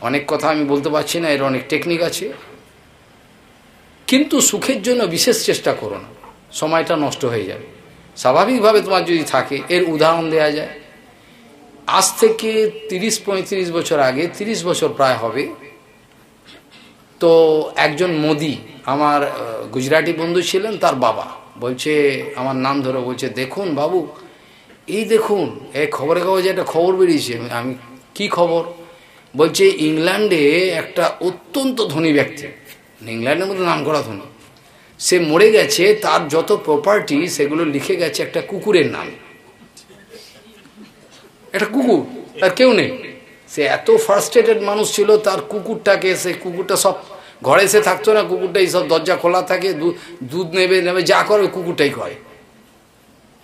অনেক কথা আমি বলতে পারছি না, এর অনেক টেকনিক আছে। কিন্তু সুখের জন্য বিশেষ চেষ্টা করো না। সময়টা নষ্ট হয়ে যাবে। স্বাভাবিকভাবে তোমার যদি থাকে, এর উদাহরণ দেয়া যায়। আজ থেকে তিরিশ পঁয়ত্রিশ বছর আগে, তিরিশ বছর প্রায় হবে তো একজন মোদি, আমার গুজরাটি বন্ধু ছিলেন, তার বাবা। বলছে, আমার নাম ধরে, বলছে, দেখুন বাবু, এই দেখুন এই খবরের কাগজে একটা খবর বেরিয়েছে, আমি, কি খবর? বলছে, ইংল্যান্ডে একটা অত্যন্ত ধনী ব্যক্তি, ইংল্যান্ডের মধ্যে নাম করা ধনী। সে মরে গেছে, তার যত প্রপার্টি সেগুলো লিখে গেছে একটা কুকুরের নাম। একটা কুকুর তার কেউ নেই। সে এত ফার্স্টেটেড মানুষ ছিল তার কুকুরটাকে সে কুকুরটা সব ঘরে সে থাকতো না কুকুরটাই সব দরজা খোলা থাকে দুধ নেবে নেবে যা করে কুকুরটাই করে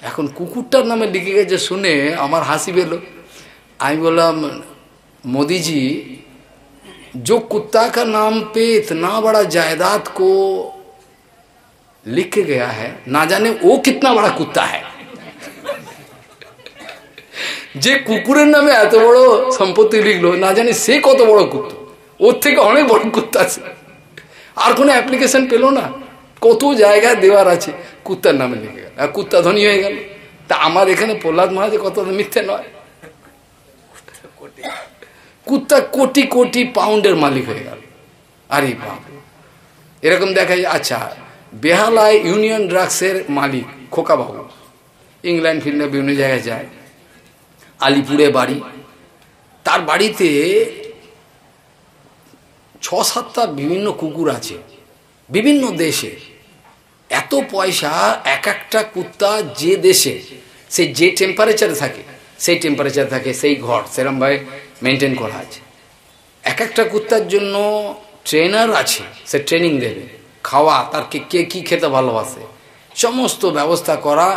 এখন কুকুরটার নামে লিখে গেছে শুনে আমার হাসি পেল আমি বললাম मोदी जो कुत्ता का नाम पे इतना बड़ा जायदाद को लिख के गया है ना जाने वो कितना बड़ा कुत्ता है যে কুকুরের নামে এত বড় সম্পত্তি লিখলো, না জানি সে কত বড় কুত্তা। ওর থেকে অনেক বড় কুত্তা আছে। আর কোনো অ্যাপ্লিকেশন পেল না। কত জায়গায় দেওয়ার আছে কুত্তার নামে লিখে গেল। আর কুত্তা ধনী হয়ে গেল। তা আমার এখানে প্রহ্লাদ মহারাজ কত মিথ্যে নয়। কুত্তা কোটি কোটি পাউন্ডের মালিক হয়ে গেল। আরে বাপ এরকম দেখা যায় আচ্ছা বেহালায় ইউনিয়ন ড্রাগসের মালিক খোকাবাবু ইংল্যান্ড ফিল্ডে বিভিন্ন জায়গায় যায়। আলিপুরে বাড়ি। তার বাড়িতে ছ সাতটা বিভিন্ন কুকুর আছে, বিভিন্ন দেশে। এত পয়সা, এক একটা কুত্তা যে দেশে, সে যে টেম্পারেচারে থাকে, সেই টেম্পারেচার থাকে, সেই ঘর সেরমভাবে মেনটেন করা আছে। এক একটা কুত্তার জন্য ট্রেনার আছে, সে ট্রেনিং দেবে। খাওয়া, তার কে কে কী খেতে ভালোবাসে, সমস্ত ব্যবস্থা করা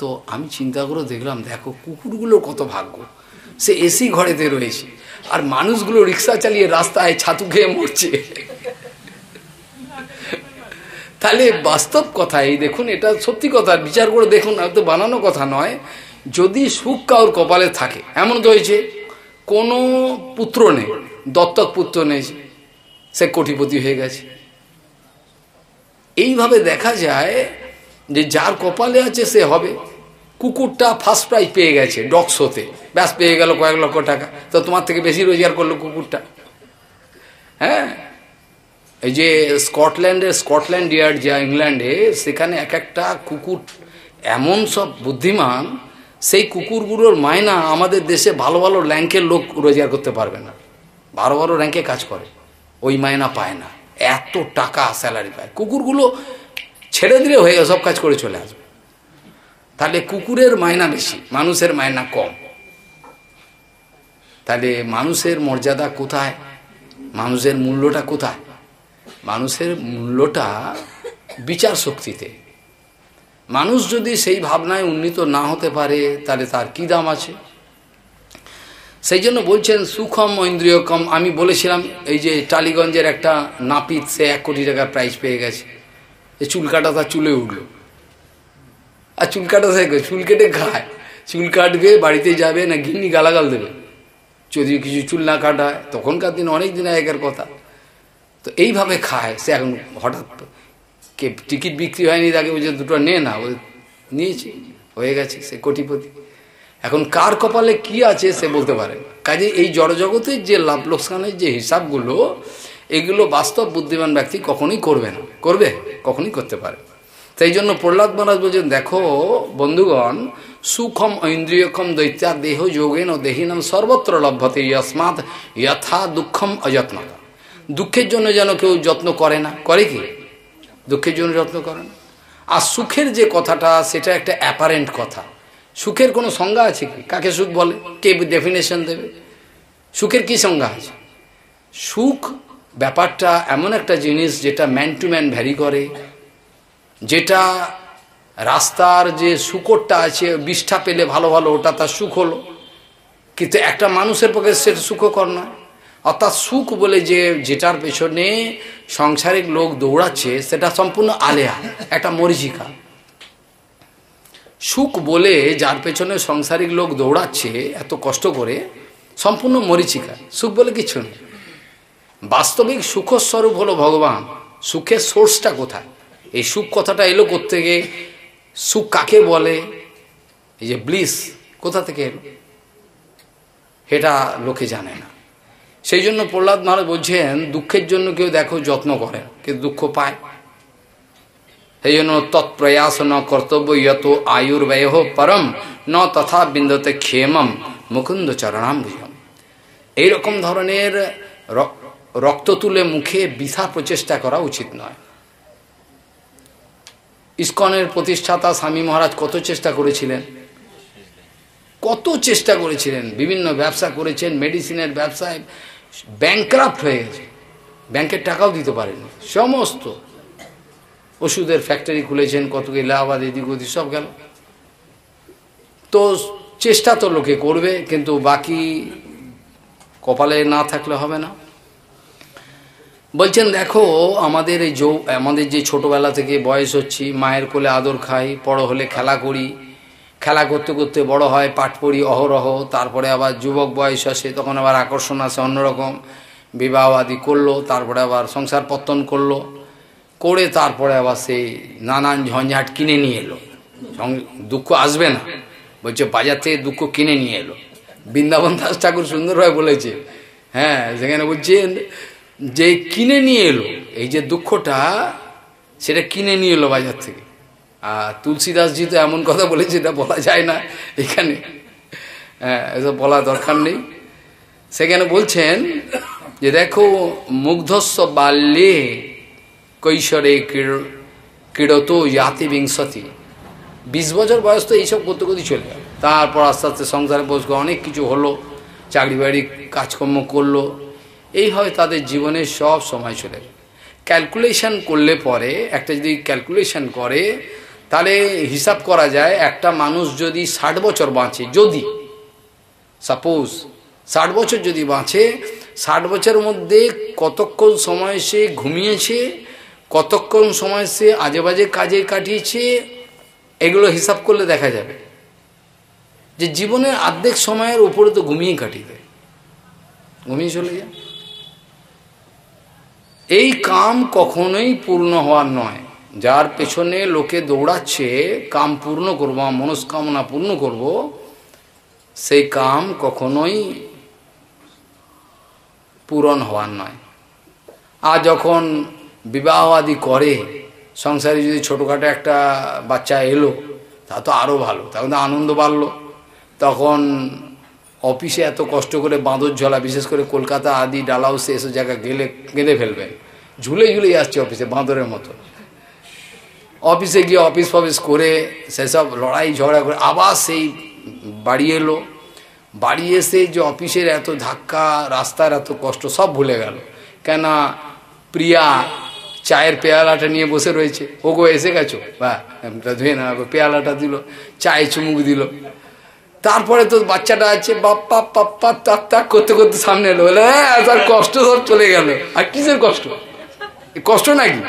তো আমি চিন্তা করে দেখলাম, দেখো কুকুরগুলোর কত ভাগ্য। সে এসি ঘরেতে রয়েছে, আর মানুষগুলো রিক্সা চালিয়ে রাস্তায় ছাতু খেয়ে মরছে। তাহলে বাস্তব কথা এই, দেখুন, এটা সত্যি কথা, বিচার করে দেখুন হয়তো বানানো কথা নয়। যদি সুখ কাউর কপালে থাকে, এমন তো হয়েছে, কোনো পুত্র নেই, দত্তক পুত্র নেই, সে কোটিপতি হয়ে গেছে। এইভাবে দেখা যায় যে যার কপালে আছে সে হবে। কুকুরটা ফার্স্ট প্রাইজ পেয়ে গেছে ডগ শোতে ব্যাস, পেয়ে গেল কয়েক লক্ষ টাকা। তো তোমার থেকে বেশি রোজগার করল কুকুরটা। হ্যাঁ? এই যে স্কটল্যান্ডের স্কটল্যান্ড ইয়ার্ড যা ইংল্যান্ডে সেখানে এক একটা কুকুর এমন সব বুদ্ধিমান, সেই কুকুরগুলোর মায়না আমাদের দেশে ভালো ভালো র্যাঙ্কের লোক রোজগার করতে পারবে না। ভালো ভালো র্যাঙ্কে কাজ করে। ওই মায়না পায় না। এত টাকা স্যালারি পায়। কুকুরগুলো ছেড়ে দিলে হয়ে সব কাজ করে চলে আসবে। তাহলে কুকুরের মায়না বেশি, মানুষের মায়না কম। তাহলে মানুষের মর্যাদা কোথায়? মানুষের মূল্যটা কোথায়? মানুষের মূল্যটা বিচার শক্তিতে। মানুষ যদি সেই ভাবনায় উন্নীত না হতে পারে, তাহলে তার কি দাম আছে? সেই জন্য বলছেন, সুখম ইন্দ্রিয় কম আমি বলেছিলাম, এই যে টালিগঞ্জের একটা নাপিত, সে এক কোটি টাকার প্রাইজ পেয়ে গেছে। এই চুল কাটা তার চুলে উঠল। আর চুল কাটা থাকে চুল কেটে খায়। চুল কাটবে, বাড়িতে যাবে, না গিন্নি গালাগাল দেবে। যদি কিছু চুল না কাটায়, তখনকার দিন অনেক দিন আগের কথা। তো এইভাবে খায় সে এখন হঠাৎ কে টিকিট বিক্রি হয়নি, তাকে বলছে, দুটো নে না। ও নিয়েছি, হয়ে গেছে। সে কোটিপতি। এখন কার কপালে কি আছে সে বলতে পারে কাজে এই জড়জগতের যে লাভ লোকসানের যে হিসাবগুলো এগুলো বাস্তব বুদ্ধিমান ব্যক্তি কখনই করবে না। করবে? কখনোই করতে পারে। তাই জন্য প্রহ্লাদ মহারাজ বলছেন, দেখো বন্ধুগণ, সুখম ঐন্দ্রিয়ক্ষম দৈত্যা দেহ যোগেন ও দেহিনম সর্বত্র লভ্যতে ইয়স্মাৎ যথা দুঃখম অযত্নতা। দুঃখের জন্য যেন কেউ যত্ন করে না। করে কি? দুঃখের জন্য যত্ন করে না। আর সুখের যে কথাটা, সেটা একটা অ্যাপারেন্ট কথা। সুখের কোনো সংজ্ঞা আছে কি? কাকে সুখ বলে? কে ডেফিনেশন দেবে? সুখের কি সংজ্ঞা আছে? সুখ ব্যাপারটা এমন একটা জিনিস যেটা ম্যান টু ম্যান ভ্যারি করে, যেটা রাস্তার যে শুকরটা আছে, বিষ্ঠা পেলে ভালো ভালো, ওটা তার সুখ হলো। কিন্তু একটা মানুষের পক্ষে সেটা সুখকর নয়। অর্থাৎ সুখ বলে যে যেটার পেছনে সংসারিক লোক দৌড়াচ্ছে, সেটা সম্পূর্ণ আলেয়া, একটা মরিচিকা। সুখ বলে যার পেছনে সংসারিক লোক দৌড়াচ্ছে, এত কষ্ট করে, সম্পূর্ণ মরিচিকা। সুখ বলে কিছু নেই। বাস্তবিক সুখস্বরূপ হলো ভগবান। সুখের সোর্সটা কোথায়? এই সুখ কথাটা এলো থেকে সুখ কাকে বলে? এই যে ব্লিস কোথা থেকে এলো? এটা লোকে জানে না। সেই জন্য প্রহ্লাদ মহারাজ বলছেন, দুঃখের জন্য কেউ দেখো যত্ন করে, কিন্তু দুঃখ পায়। সেই জন্য তৎপ্রয়াস ন কর্তব্য ইয়ত আয়ুর্ব্যয় পরম, ন তথা বিন্দতে ক্ষেমম মুকুন্দ চরণাম চরণাম্বুজম এইরকম ধরনের রক্ত তুলে মুখে বিধা প্রচেষ্টা করা উচিত নয়। ইস্কনের প্রতিষ্ঠাতা স্বামী মহারাজ কত চেষ্টা করেছিলেন? কত চেষ্টা করেছিলেন? বিভিন্ন ব্যবসা করেছেন, মেডিসিনের ব্যবসায় ব্যাংক্রাফ্ট হয়ে গেছে। ব্যাংকের টাকাও দিতে পারেনি সমস্ত ওষুধের ফ্যাক্টরি খুলেছেন, কত কি এলাহাবাদ, এদিক ওদিক সব গেল। তো চেষ্টা তো লোকে করবে, কিন্তু বাকি কপালে না থাকলে হবে না। বলছেন, দেখো, আমাদের এই যৌ, আমাদের যে ছোটবেলা থেকে বয়স হচ্ছি, মায়ের কোলে আদর খাই, বড় হলে খেলা করি। খেলা করতে করতে বড় হয়, পাঠ পড়ি অহরহ, তারপরে আবার যুবক বয়স আসে, তখন আবার আকর্ষণ আসে অন্যরকম। বিবাহ আদি করল, তারপরে আবার সংসার পত্তন করল, করে তারপরে আবার সেই নানান ঝঞ্ঝাট কিনে নিয়ে এলো। দুঃখ আসবে না। বলছে, বাজার থেকে দুঃখ কিনে নিয়ে এলো। বৃন্দাবন দাস ঠাকুর সুন্দরভাবে বলেছে। হ্যাঁ সেখানে বলছেন যে কিনে নিয়ে এলো, এই যে দুঃখটা, সেটা কিনে নিয়ে এলো বাজার থেকে। আর তুলসীদাসজি তো এমন কথা বলেছে এটা বলা যায় না এখানে। হ্যাঁ এসব বলা দরকার নেই। সেখানে বলছেন যে, দেখো, মুগ্ধস্ব বাল্যে কৈশোরে ক্রীড়ত ইয়াতি বিংশতি। বিশ বছর বয়স তো এইসব করতে করতে চলে তারপর আস্তে আস্তে সংসারে বসবে অনেক কিছু হলো। চাকরি বাড়ি কাজকর্ম করল। এইভাবে তাদের জীবনের সব সময় চলে। ক্যালকুলেশন করলে পরে, একটা যদি ক্যালকুলেশন করে, তাহলে হিসাব করা যায়, একটা মানুষ যদি ষাট বছর বাঁচে, যদি সাপোজ ষাট বছর যদি বাঁচে, ষাট বছরের মধ্যে কতক্ষণ সময় সে ঘুমিয়েছে, কতক্ষণ সময় সে আজে বাজে কাজে কাটিয়েছে, এগুলো হিসাব করলে দেখা যাবে। যে জীবনের অর্ধেক সময়ের উপরে তো ঘুমিয়ে কাটিয়ে দেয়। ঘুমিয়ে চলে যায়। এই কাম কখনোই পূর্ণ হওয়ার নয়। যার পেছনে লোকে দৌড়াচ্ছে, কাম পূর্ণ করব, মনস্কামনা পূর্ণ করব, সেই কাম কখনোই পূরণ হওয়ার নয়। আর যখন বিবাহ আদি করে, সংসারে যদি ছোটোখাটো একটা বাচ্চা এলো, তা তো আরও ভালো, তখন তো আনন্দ বাড়লো। তখন অফিসে এত কষ্ট করে বাঁদর ঝলা, বিশেষ করে কলকাতা, আদি, ডালাউসে, এসব জায়গা গেলে গেলে ফেলবেন ঝুলে ঝুলে আসছে অফিসে, বাঁদরের মতো। অফিসে গিয়ে অফিস ফফিস করে, সেসব লড়াই, ঝগড়া করে, আবার সেই বাড়ি এলো। বাড়ি এসে যে অফিসের এত ধাক্কা, রাস্তার এত কষ্ট, সব ভুলে গেল। কেন প্রিয়া চায়ের পেয়ালাটা নিয়ে বসে রয়েছে। ওগো, এসে গেছো? বা ধুয়ে না পেয়ালাটা দিল, চায়ে চুমুক দিল। তারপরে তো বাচ্চাটা আছে বাপ্পা পাপ্পা তাক তাক করতে করতে সামনে এলো। বলে হ্যাঁ তার কষ্ট সব চলে গেল। আর কিসের কষ্ট? কষ্ট নাকি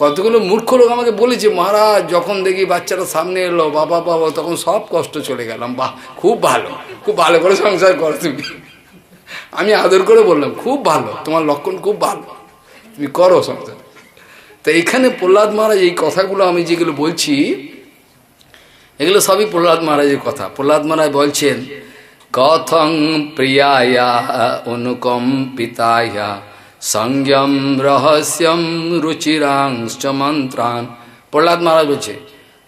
কতগুলো মূর্খ লোক আমাকে বলেছে, মহারাজ, যখন দেখি বাচ্চাটা সামনে এলো, বাবা বাবা, তখন সব কষ্ট চলে গেলাম। বাহ, খুব ভালো খুব ভালো করে সংসার করো তুমি। আমি আদর করে বললাম, খুব ভালো, তোমার লক্ষণ খুব ভালো, তুমি করো সংসার। তো এখানে প্রহ্লাদ মহারাজ এই কথাগুলো আমি যেগুলো বলছি এগুলো সবই প্রহ্লাদ মহারাজের কথা। প্রহ্লাদ মহারাজ বলছেন, কথং প্রিয়ায়া অনুকম্পিতায়া সংযম রহস্যম রুচিরাংশ মন্ত্রান। প্রহ্লাদ মহারাজ বলছে,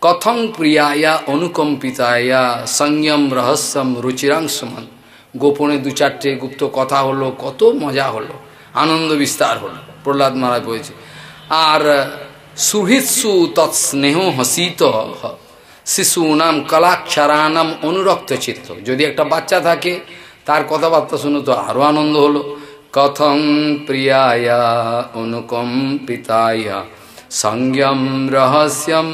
কথং প্রিয়ায়া অনুকম্পিতায়া সংযম রহস্যম রুচিরাংশ মন্ত্র গোপনে দু চারটে গুপ্ত কথা হলো, কত মজা হলো, আনন্দ বিস্তার হলো। প্রহ্লাদ মহারাজ বলছে, আর সুহৃৎসু তৎস্নেহ হসিত শিশু নাম কলাক্ষরানাম, অনুরক্ত চিত্ত। যদি একটা বাচ্চা থাকে, তার কথাবার্তা শুনে তো আরও আনন্দ হলো। কথং প্রিয়ায়া অনুকম্পিতায়া সংযম রহস্যম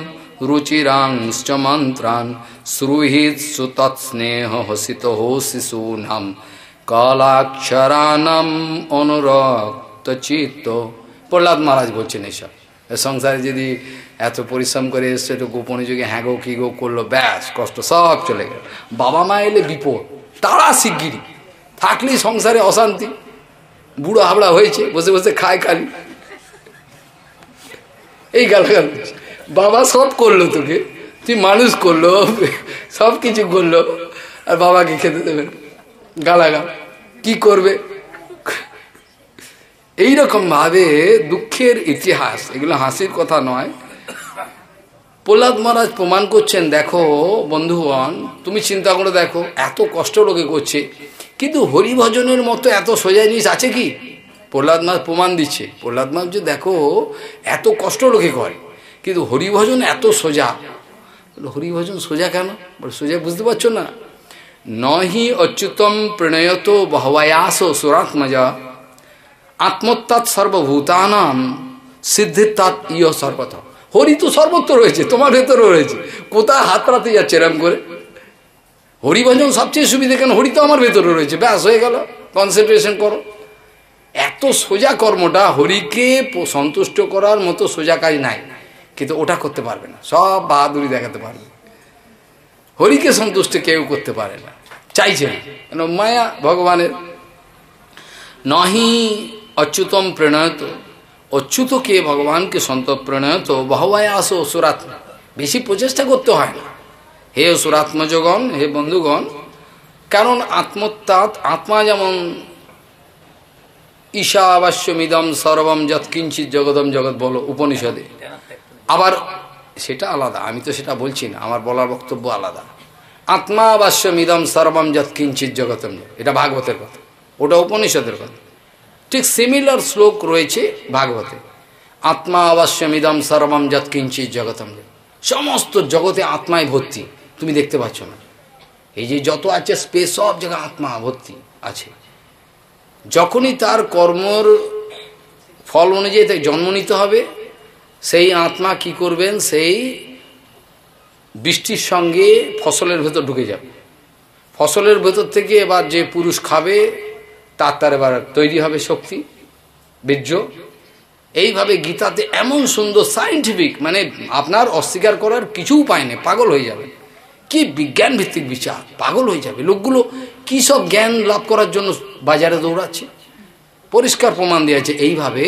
রুচিরাংশ্চ মন্ত্রান শ্রুহিত সুতৎস্নেহ হসিত হো শিশূনাম। কলাক্ষরানাম অনুরক্ত চিত্ত। প্রহ্লাদ মহারাজ বলছেন এইসব সংসারে যদি এত পরিশ্রম করে এসছে, একটু গোপনে যুগে হ্যাঁ গো কি গো করল, ব্যাস, কষ্ট সব চলে গেল। বাবা মা এলে বিপদ, তারা শিগগিরি থাকলেই সংসারে অশান্তি। বুড়ো হাবড়া হয়েছে, বসে বসে খায় খালি। এই গালাগাল বাবা সব করল তোকে, তুই মানুষ করল, সব কিছু করল, আর বাবাকে খেতে দেবেন। গালাগাল, কি করবে? এইরকম ভাবে দুঃখের ইতিহাস, এগুলো হাসির কথা নয়। প্রহ্লাদ মহারাজ প্রমাণ করছেন, দেখো বন্ধুগণ, তুমি চিন্তা করে দেখো, এত কষ্ট লোকে করছে। কিন্তু হরিভজনের মতো এত সোজা জিনিস আছে কি? প্রহ্লাদ মাস প্রমাণ দিচ্ছে। প্রহ্লাদ মাস যে দেখো, এত কষ্ট লোকে করে, কিন্তু হরিভজন এত সোজা। হরিভজন সোজা কেন? সোজা বুঝতে পারছ না? নহি অচ্যুতম প্রণয়ত বহবায়াস সুরাত্মজা। আত্মত্যাৎ সর্বভূতানাম, সিদ্ধিত্যাৎ ইয় সর্বত। হরি তো সর্বত্র রয়েছে, তোমার ভেতরেও রয়েছে। কোথায় হাত পাতে যাচ্ছে এরম করে? হরিভজন সবচেয়ে সুবিধা কেন? হরি তো আমার ভেতরে রয়েছে, ব্যাস হয়ে গেল কনসেন্ট্রেশন করো। এত সোজা কর্মটা হরিকে সন্তুষ্ট করার মতো সোজা কাজ নাই, কিন্তু ওটা করতে পারবে না, সব বাহাদুরি দেখাতে পারবে। হরিকে সন্তুষ্ট কেউ করতে পারে না, চাইছে না। মায়া ভগবানের, নহি অচ্যুতম প্রণয়ত অচ্যুতকে ভগবানকে সন্ত প্রণয়ত বহবায় আসো সুরাত্মা বেশি প্রচেষ্টা করতে হয় না হে সুরাত্মজগণ হে বন্ধুগণ কারণ আত্মত্যাত আত্মা যেমন ঈশাবাস্যমিদম সর্বম যৎকিঞ্চিত জগদম জগৎ বলো উপনিষদে আবার সেটা আলাদা আমি তো সেটা বলছি না আমার বলার বক্তব্য আলাদা আত্মাবাস্যমিদম সর্বম যৎকিঞ্চিত জগতম এটা ভাগবতের কথা ওটা উপনিষদের কথা ঠিক সিমিলার শ্লোক রয়েছে ভাগবতে। আত্মা অবশ্যমিদম সর্বম যৎকিঞ্চিত জগতম। সমস্ত জগতে আত্মায় ভর্তি, তুমি দেখতে পাচ্ছ না। এই যে যত আছে স্পেস সব জায়গায় আত্মা ভর্তি আছে। যখনই তার কর্মর ফল অনুযায়ী তাকে জন্ম নিতে হবে, সেই আত্মা কি করবেন? সেই বৃষ্টির সঙ্গে ফসলের ভেতর ঢুকে যাবে। ফসলের ভেতর থেকে এবার যে পুরুষ খাবে তার তার এবার তৈরি হবে শক্তি, বীর্য। এইভাবে গীতাতে এমন সুন্দর সাইন্টিফিক মানে আপনার অস্বীকার করার কিছু উপায় নেই, পাগল হয়ে যাবে। কি বিজ্ঞান ভিত্তিক বিচার, পাগল হয়ে যাবে। লোকগুলো কি সব জ্ঞান লাভ করার জন্য বাজারে দৌড়াচ্ছে? পরিষ্কার প্রমাণ দিয়েছে, এইভাবে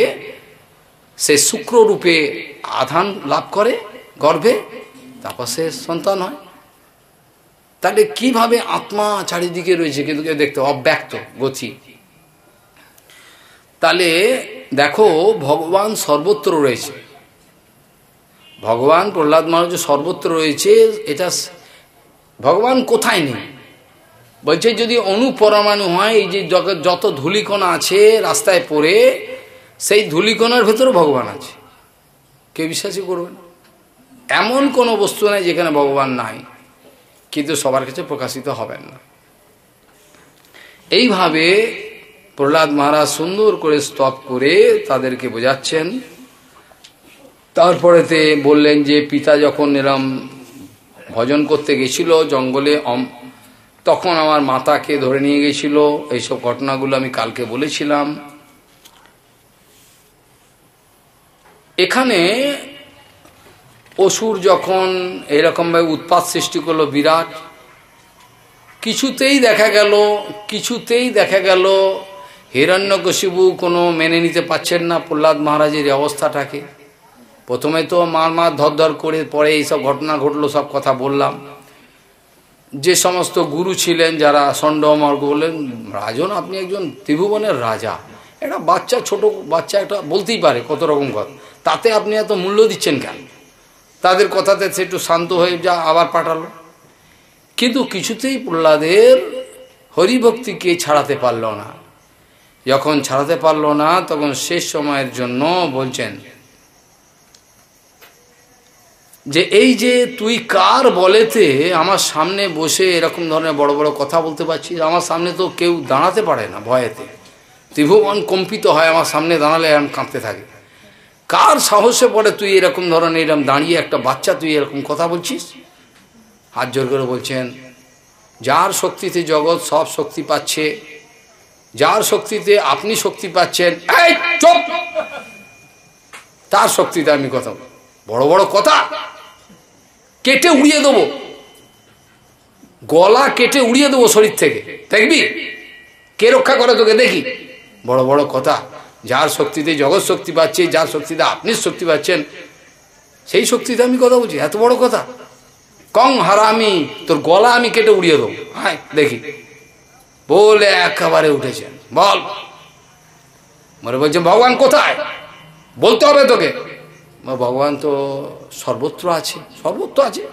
সে শুক্ররূপে আধান লাভ করে গর্ভে, তারপর সে সন্তান হয়। তাহলে কীভাবে আত্মা চারিদিকে রয়েছে, কিন্তু দেখতে অব্যক্ত গতি। তাহলে দেখো, ভগবান সর্বত্র রয়েছে। ভগবান প্রহ্লাদ মহারাজ সর্বত্র রয়েছে, এটা ভগবান কোথায় নেই? বলছে, যদি অনুপরমাণু হয়, এই যে যত ধুলিকণা আছে রাস্তায় পড়ে, সেই ধুলিকণার ভেতরে ভগবান আছে। কেউ বিশ্বাসই করবে না। এমন কোনো বস্তু নাই যেখানে ভগবান নাই, কিন্তু সবার কাছে প্রকাশিত হবেন না। এইভাবে প্রহ্লাদ মহারাজ সুন্দর করে স্তব করে তাদেরকে বোঝাচ্ছেন। তারপরেতে বললেন যে, পিতা যখন এরম ভজন করতে গেছিল জঙ্গলে তখন আমার মাতাকে ধরে নিয়ে গেছিল। এইসব ঘটনাগুলো আমি কালকে বলেছিলাম। এখানে অসুর যখন এরকমভাবে উৎপাত সৃষ্টি করল, বিরাট, কিছুতেই দেখা গেল, কিছুতেই দেখা গেল হিরণ্যকশিবু কোনো মেনে নিতে পাচ্ছেন না প্রহ্লাদ মহারাজের অবস্থাটাকে। প্রথমে তো মার মার ধর করে পরে এইসব ঘটনা ঘটলো, সব কথা বললাম। যে সমস্ত গুরু ছিলেন যারা ষণ্ডমর্গ বললেন, রাজন, আপনি একজন ত্রিভুবনের রাজা। একটা বাচ্চা ছোট বাচ্চা একটা বলতেই পারে কত রকম কথা। তাতে আপনি এত মূল্য দিচ্ছেন কেন? তাদের কথাতে সে একটু শান্ত হয়ে যা আবার পাঠালো। কিন্তু কিছুতেই প্রহ্লাদের হরিভক্তিকে ছাড়াতে পারল না। যখন ছাড়াতে পারল না, তখন শেষ সময়ের জন্য বলছেন, যে এই যে তুই কার বলেতে আমার সামনে বসে এরকম ধরনের বড় বড় কথা বলতে পারছিস, আমার সামনে তো কেউ দাঁড়াতে পারে না ভয়েতে। ত্রিভুবন কম্পিত হয় আমার সামনে দাঁড়ালে এরকম কাঁপতে থাকে। কার সাহসে পড়ে তুই এরকম ধরনের এরকম দাঁড়িয়ে একটা বাচ্চা তুই এরকম কথা বলছিস? হাত জোর করে বলছেন, যার শক্তিতে জগৎ সব শক্তি পাচ্ছে যার শক্তিতে আপনি শক্তি পাচ্ছেন, এই চুপ! তার শক্তিতে আমি কথা বড় বড় কথা। কেটে উড়িয়ে দেবো। গলা কেটে উড়িয়ে দেবো শরীর থেকে। দেখবি? কে রক্ষা করে তোকে? দেখি। বড় বড় কথা। যার শক্তিতে জগৎ শক্তি পাচ্ছে, যার শক্তিতে আপনি শক্তি পাচ্ছেন, সেই শক্তিতে আমি কথা বলছি। এত বড় কথা। কং হারামি, তোর গলা আমি কেটে উড়িয়ে দেবো। হ্যাঁ দেখি। বলে একেবারে উঠেছেন। বল। মনে বলছেন ভগবান কোথায়? বলতে হবে তোকে। ভগবান তো সর্বত্র আছে সর্বত্র আছে।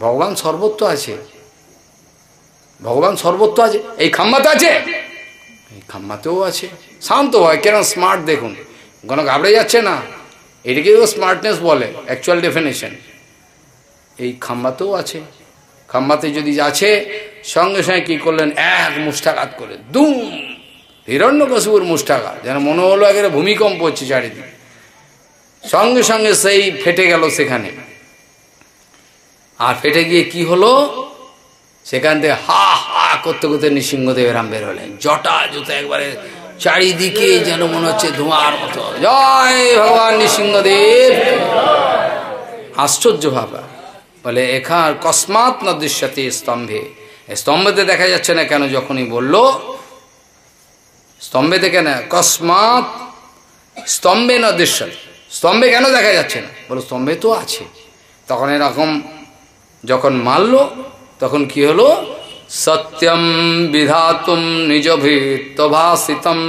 ভগবান সর্বত্র আছে। ভগবান সর্বত্র আছে। এই খাম্মাতে আছে? এই খাম্মাতেও আছে। শান্ত হয়, কেন স্মার্ট দেখুন। কোনো ঘাবড়ে যাচ্ছে না। এটাকেও স্মার্টনেস বলে অ্যাকচুয়াল ডেফিনেশন এই খাম্মাতেও আছে। খাম্বাতে যদি আছে সঙ্গে সঙ্গে কী করলেন? এক মুষ্ঠাঘাত করে দুম! হিরণ্যকশুর মুষ্ঠাঘাত যেন মনে হলো একেবারে ভূমিকম্প হচ্ছে চারিদিকে। সঙ্গে সঙ্গে সেই ফেটে গেল সেখানে। আর ফেটে গিয়ে কি হলো? সেখান থেকে হা হা করতে করতে নৃসিংহদেব এরাম বের হলেন। জটা জুতো একবারে চারিদিকে যেন মনে হচ্ছে ধোঁয়ার মতো। জয় ভগবান নৃসিংহদেব! আশ্চর্য ভাবা। বলে এখান কসমাৎ ন দৃশ্যতে স্তম্ভে স্তম্ভেতে দেখা যাচ্ছে না কেন, যখনই বলল, স্তম্ভে দেখে না, কসমাৎ স্তম্ভে ন দৃশ্য স্তম্ভে কেন দেখা যাচ্ছে না? বলো, স্তম্ভে তো আছে। তখন এরকম যখন মারল, তখন কি হলো? সত্যম বিধাতুম নিজ ভীতভাষিতম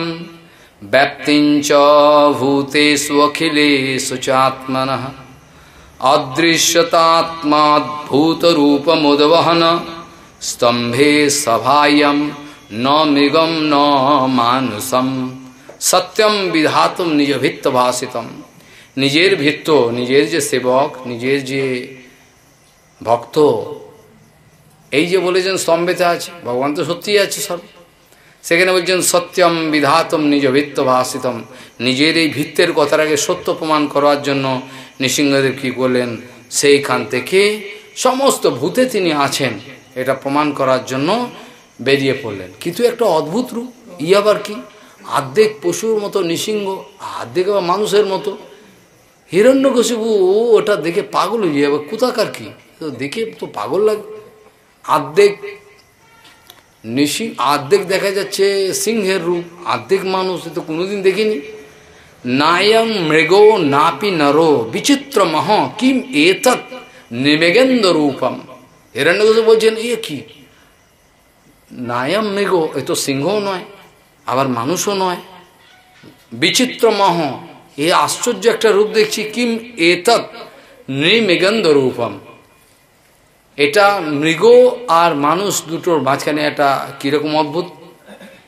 ব্যাপ্তিঞ্চ ভূতেষু অখিলেষু অদৃশ্যতাত্মাদ্ভূতরূপমুদ্বহন স্তম্ভে সভায়ম ন মৃগম ন মানুষম সত্যম বিধাতুম নিজ ভিত্ত ভাষিতম নিজের ভিত্ত নিজের যে সেবক নিজের যে ভক্ত এই যে বলেছেন স্তম্ভেতে আছে, ভগবান তো সত্যিই আছে সব। সেখানে বলছেন, সত্যম বিধাতম নিজ ভিত্ত ভাষিতম নিজের এই ভিত্তের কথাটাকে সত্য প্রমাণ করার জন্য নৃসিংহদেব কী করলেন? সেইখান থেকে সমস্ত ভূতে তিনি আছেন। এটা প্রমাণ করার জন্য বেরিয়ে পড়লেন। কিন্তু একটা অদ্ভুত রূপ। ই আবার কি? আর্ধেক পশুর মতো নৃসিংহ, আর্ধেক আবার মানুষের মতো। হিরণ্য হিরণ্যকশিপু ওটা দেখে পাগল হয়ে যাবে। কোথাকার কি? দেখে তো পাগল লাগে। আর্ধেক নিশি আর্ধেক দেখা যাচ্ছে সিংহের রূপ। আর্ধেক মানুষ তো কোনোদিন দেখিনি। নায়ং মৃগ নাপি নর বিচিত্র মহ কিম এতৎ নিবেগেন্দ্র রূপম হিরণ্যকশিপু বলছেন এ কি নায়ম মৃগ এ তো সিংহও নয় আবার মানুষও নয় বিচিত্র মহ এ আশ্চর্য একটা রূপ দেখছি কিম এতৎ নৃমেগন্ধ রূপম এটা মৃগ আর মানুষ দুটোর মাঝখানে একটা কীরকম অদ্ভুত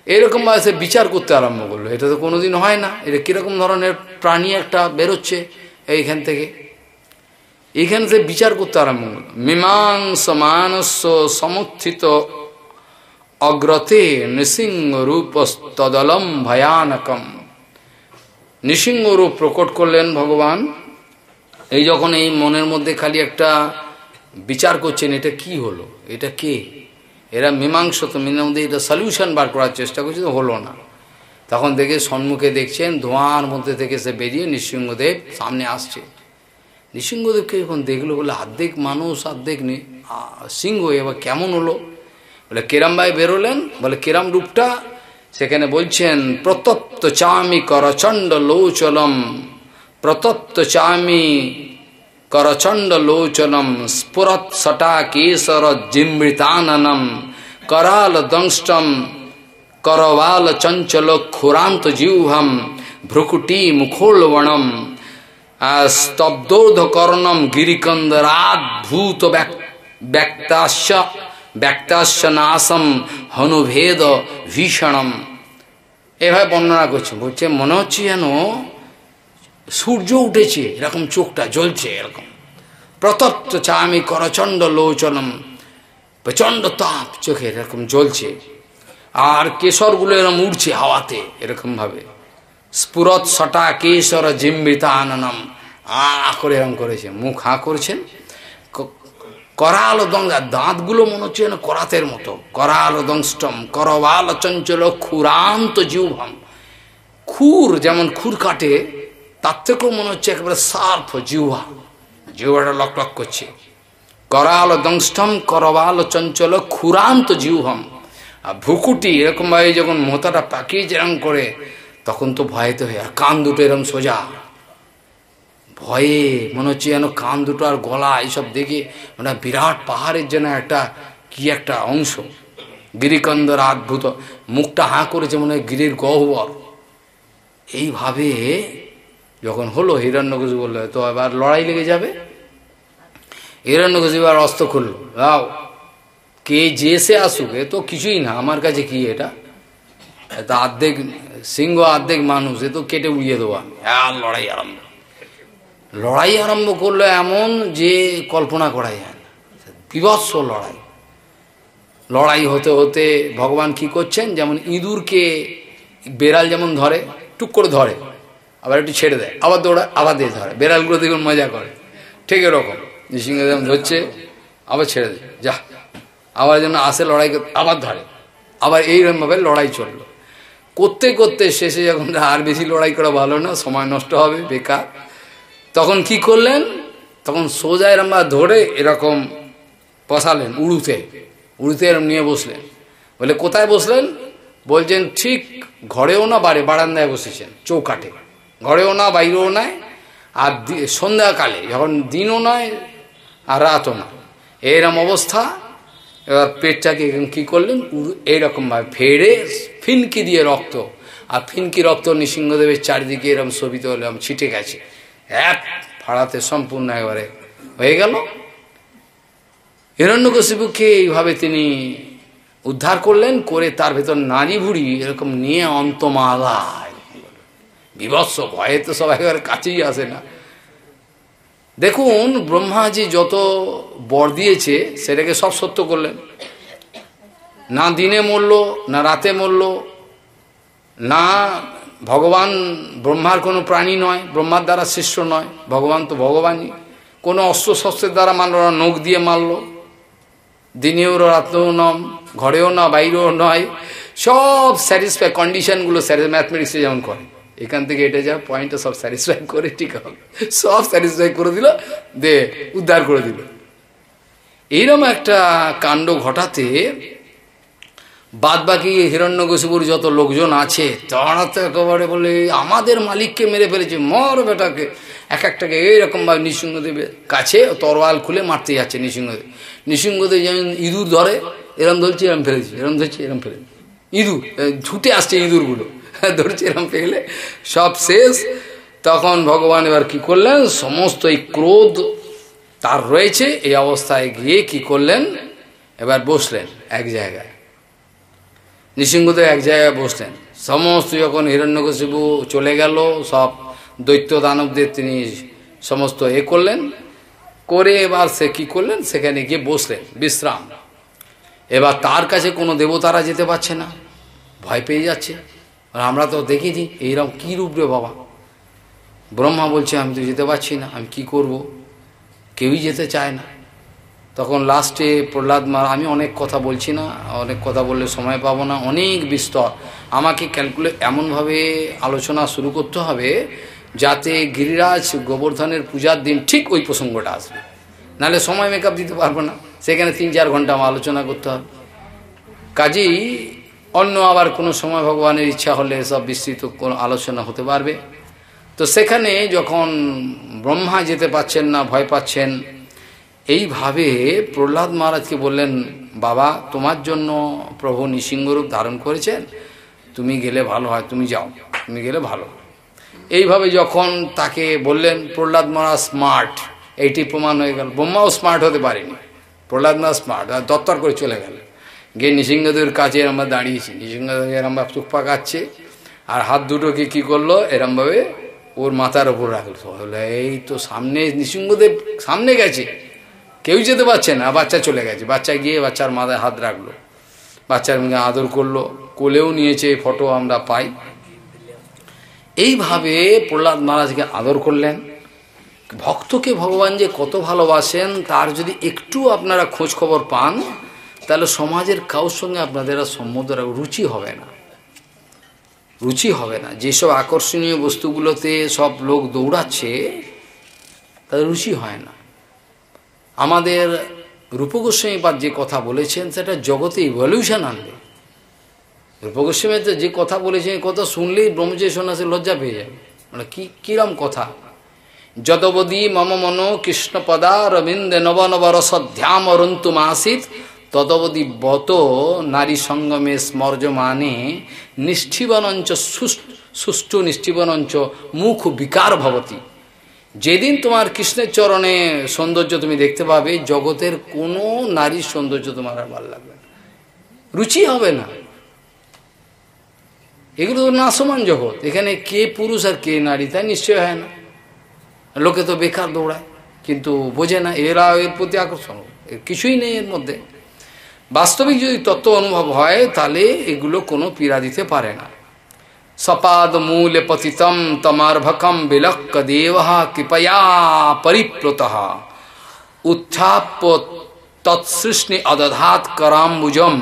এরকম সে বিচার করতে আরম্ভ করল। এটা তো কোনোদিন হয় না। এটা কীরকম ধরনের প্রাণী একটা বেরোচ্ছে এইখান থেকে? এইখান সে বিচার করতে আরম্ভ করল। মীমাংস মানস্য সমর্থিত অগ্রতে নৃসিংহ তদলম ভয়ানকম। নৃসিংহ রূপ প্রকট করলেন ভগবান। এই যখন এই মনের মধ্যে খালি একটা বিচার করছেন, এটা কি হলো? এটা কে? এরা মীমাংস তো মধ্যে এটা সলিউশন বার করার চেষ্টা করছে তো হলো না। তখন দেখে সম্মুখে দেখছেন ধোঁয়ার মধ্যে থেকে সে বেরিয়ে নৃসিংহদেব সামনে আসছে। নৃসিংহদেবকে যখন দেখল, বলে অর্ধেক মানুষ অর্ধেক সিংহ এবার কেমন হলো? বলে, কেরাম ভাই বেরোলেন? বলে, কেরাম রূপটা? সেখানে বলছেন প্রতত্ত চামি করচণ্ড লৌচলম প্রতত্ত চামি করচণ্ড লোচনম স্ফুরত সটা কেশর জিমৃতাননম করাল দংষ্টম করবাল চঞ্চল খুরান্ত জিহ্বম ভ্রুকুটি মুখোলবণম স্তব্ধোধকর্ণম গিরিকন্দরাদ্ভূত ব্যক্তাস্য ব্যক্তাস্য নাশম হনুভেদ ভীষণম এভাবে বর্ণনা করছে। বলছে, মনে হচ্ছে যেন সূর্য উঠেছে, এরকম চোখটা জ্বলছে, এরকম। প্রতপ্ত চামি করচণ্ড লোচনম, প্রচণ্ড তাপ চোখে এরকম জ্বলছে। আর কেশরগুলো এরকম উঠছে হাওয়াতে, এরকমভাবে। স্ফুরত সটা কেশর জিম্বিতা আননম আ করে এরকম করেছে, মুখ হা করছেন করাল দঙ্গা দাঁতগুলো মনে হচ্ছে যেন করাতের মতো। করাল দংষ্টম, করবাল চঞ্চল খুরান্ত জিউভাম খুর যেমন খুর কাটে তার থেকেও মনে হচ্ছে একেবারে সার্ফ জিউহা জিউহাটা লক লক করছে। করাল দংষ্টম, করবাল চঞ্চল, খুরান্ত জিউহম আর ভুকুটি এরকমভাবে যখন মোতাটা পাকিয়ে যেরম করে, তখন তো ভয়েতে হয়ে, আর কান দুটো এরকম সোজা। ভয়ে মনে হচ্ছে যেন কান দুটো আর গলা এইসব দেখে মানে বিরাট পাহাড়ের যেন একটা কি একটা অংশ। গিরিকন্দর অদ্ভুত মুখটা হাঁ করেছে মনে হয় গিরির গহ্বর। এইভাবে যখন হলো হিরণ্যকশি বলল, তো এবার লড়াই লেগে যাবে? হিরণ্যকশি এবার অস্ত্র খুললো, দাও, কে যে সে আসুক, এ তো কিছুই না, আমার কাছে কি এটা? এত অর্ধেক সিংহ অর্ধেক মানুষ, এ তো কেটে উড়িয়ে দেবো আর লড়াই আরম্ভ। লড়াই আরম্ভ করল এমন যে কল্পনা করা যায় না। বিভৎস লড়াই। লড়াই হতে হতে ভগবান কি করছেন? যেমন ইঁদুরকে বেড়াল যেমন ধরে টুক করে ধরে আবার একটু ছেড়ে দেয়, আবার দৌড়া আবার দিয়ে ধরে। বেড়ালগুলো দেখুন মজা করে। ঠিক এরকম। নৃসিংহ যেমন ধরছে, আবার ছেড়ে দেয়। যা, আবার যেন আসে লড়াই আবার ধরে। আবার এইরকমভাবে লড়াই চলল। করতে করতে শেষে যখন আর বেশি লড়াই করা ভালো না, সময় নষ্ট হবে, বেকার। তখন কি করলেন? তখন সোজা এরম ধরে এরকম বসালেন উড়ুতে। উড়ুতে এরম নিয়ে বসলেন। বলে, কোথায় বসলেন? বলছেন, ঠিক ঘরেও না, বাড়ি, বারান্দায় বসেছেন চৌকাটে ঘরেও না, বাইরেও নয় আর সন্ধ্যাকালে, যখন দিনও নয় আর রাতও না। এরম অবস্থা। এবার পেটটাকে কী করলেন? এইরকমভাবে ফেড়ে, ফিনকি দিয়ে রক্ত, আর ফিনকি রক্ত নৃসিংহদেবের চারিদিকে এরম শোভিত হলে ছিটে গেছে। এক ফাড়াতে সম্পূর্ণ একবারে হয়ে গেল। হিরণ্যকশিপুকে এইভাবে তিনি উদ্ধার করলেন, করে তার ভেতর নারী ভুড়ি এরকম নিয়ে অন্তমালা বিভৎস ভয়ে তো সবাই কাছেই আসে না। দেখুন, ব্রহ্মাজি যত বর দিয়েছে, সেটাকে সব সত্য করলেন। না দিনে মরল, না রাতে মরল, না ভগবান ব্রহ্মার কোনো প্রাণী নয়, ব্রহ্মার দ্বারা শিষ্য নয়, ভগবান তো ভগবানই। কোনো অস্ত্র শস্ত্রের দ্বারা মানল না নখ দিয়ে মারল। দিনেও রাতেও নম ঘরেও না, বাইরেও নয়। সব স্যাটিসফাই কন্ডিশনগুলো ম্যাথমেটিক্সে যেমন করে। এখান থেকে এটা যা পয়েন্টটা সব স্যাটিসফাই করে, ঠিক হবে সব স্যাটিসফাই করে দিল, দে, উদ্ধার করে দিল। এইরকম একটা কাণ্ড ঘটাতে বাদ বাকি হিরণ্যকশিপুর যত লোকজন আছে, তারা তো একেবারে বলে, আমাদের মালিককে মেরে ফেলেছে, মর বেটাকে। এক একটাকে এইরকমভাবে নৃসিংহদেবের কাছে তরোয়াল খুলে মারতে যাচ্ছে নৃসিংহদেব। নৃসিংহদেব যেমন ইঁদুর ধরে, এরম ধরছে, এরম ফেলেছে, এরম ধরছে, এরম ফেলে ইঁদুর ছুটে আসছে ইঁদুরগুলো। *laughs* ধরছে এরম ফেলে সব শেষ। তখন ভগবান এবার কি করলেন? সমস্ত এই ক্রোধ তার রয়েছে। এই অবস্থায় গিয়ে কি করলেন? এবার বসলেন এক জায়গায়। নৃসিংহদেব এক জায়গায় বসলেন। সমস্ত যখন হিরণ্যকশিপু চলে গেল, সব দৈত্য দানবদের তিনি সমস্ত এ করলেন। করে এবার সে কি করলেন? সেখানে গিয়ে বসলেন। বিশ্রাম। এবার তার কাছে কোনো দেবতারা যেতে পারছে না। ভয় পেয়ে যাচ্ছে। আর আমরা তো দেখিনি এইরকম কী রূপ রে বাবা? ব্রহ্মা বলছে, আমি তো যেতে পারছি না, আমি কি করব? কেউই যেতে চায় না। তখন লাস্টে প্রহ্লাদ মা, আমি অনেক কথা বলছি না, অনেক কথা বললে সময় পাবো না, অনেক বিস্তর। আমাকে ক্যালকুলেট এমনভাবে আলোচনা শুরু করতে হবে যাতে গিরিরাজ গোবর্ধনের পূজার দিন ঠিক ওই প্রসঙ্গটা আসবে। নাহলে সময় মেকআপ দিতে পারব না। সেখানে তিন চার ঘণ্টা আমার আলোচনা করতে হবে। কাজেই অন্য আবার কোনো সময় ভগবানের ইচ্ছা হলে সব বিস্তৃত কোনো আলোচনা হতে পারবে। তো সেখানে যখন ব্রহ্মা যেতে পাচ্ছেন না, ভয় পাচ্ছেন, এইভাবে প্রহ্লাদ মহারাজকে বললেন, বাবা, তোমার জন্য প্রভু নৃসিংহরূপ ধারণ করেছেন। তুমি গেলে ভালো হয়, তুমি যাও, তুমি গেলে ভালো। এইভাবে যখন তাকে বললেন, প্রহ্লাদ মহারাজ স্মার্ট এইটি প্রমাণ হয়ে গেল। ব্রহ্মাও স্মার্ট হতে পারেনি। প্রহ্লাদ মহারাজ স্মার্ট দত্তর করে চলে গেল গিয়ে নৃসিংহদেবের কাছে আমরা দাঁড়িয়েছি। নৃসিংহদেব এরমভাবে চুপ পাকাচ্ছে আর হাত দুটোকে কি করল? এরমভাবে ওর মাথার ওপর রাখল। এই তো সামনে নৃসিংহদেব সামনে গেছে। কেউ যেতে পারছে না। বাচ্চা চলে গেছে। বাচ্চা গিয়ে বাচ্চার মাথায় হাত রাখল। বাচ্চার মেয়ে আদর করল। কোলেও নিয়েছে ফটো আমরা পাই। এইভাবে প্রহ্লাদ মহারাজকে আদর করলেন। ভক্তকে ভগবান যে কত ভালোবাসেন, তার যদি একটু আপনারা খোঁজ খবর পান তাহলে সমাজের কাউর সঙ্গে আপনাদের আর সম্মত রুচি হবে না। রুচি হবে না। যেসব আকর্ষণীয় বস্তুগুলোতে সব লোক দৌড়াচ্ছে, তাদের রুচি হয় না। আমাদের রূপগোস্বামীপাদ যে কথা বলেছেন, সেটা জগতে ইভলিউশন আনবে। রূপগোস্বামী যে কথা বলেছেন কথা শুনলেই ব্রহ্মচর্য সন্ন্যাসী লজ্জা পেয়ে যাবে। মানে কি, কিরম কথা? যদবদী মম মন কৃষ্ণপদা রবীন্দ্র নব নব রসধ্যাম অরন্তু মাসিত তদবধি বত নারী সঙ্গমে স্মর্যমানে নিষ্ঠিবনঞ্চ সুষ্ঠু নিষ্ঠিবনঞ্চ মুখ বিকার ভবতী। যেদিন তোমার কৃষ্ণের চরণে সৌন্দর্য তুমি দেখতে পাবে, জগতের কোনো নারীর সৌন্দর্য তোমার আর ভালো লাগবে না। রুচি হবে না। এগুলো তো নাসমান জগৎ। এখানে কে পুরুষ আর কে নারী, তাই নিশ্চয় হয় না। লোকে তো বেকার দৌড়ায়, কিন্তু বোঝে না, এরা এর প্রতি আকর্ষণ। কিছুই নেই এর মধ্যে। বাস্তবিক যদি তত্ত্ব অনুভব হয়, তাহলে এগুলো কোনো পীড়া দিতে পারে না। সপাদ মূলে পতিতম তমার্ভকম বিলক্ক দেব কৃপয়া পরিপ্লুত। উত্থাপ্য তৎসৃষ্ণি অদধাত করাম্বুজম।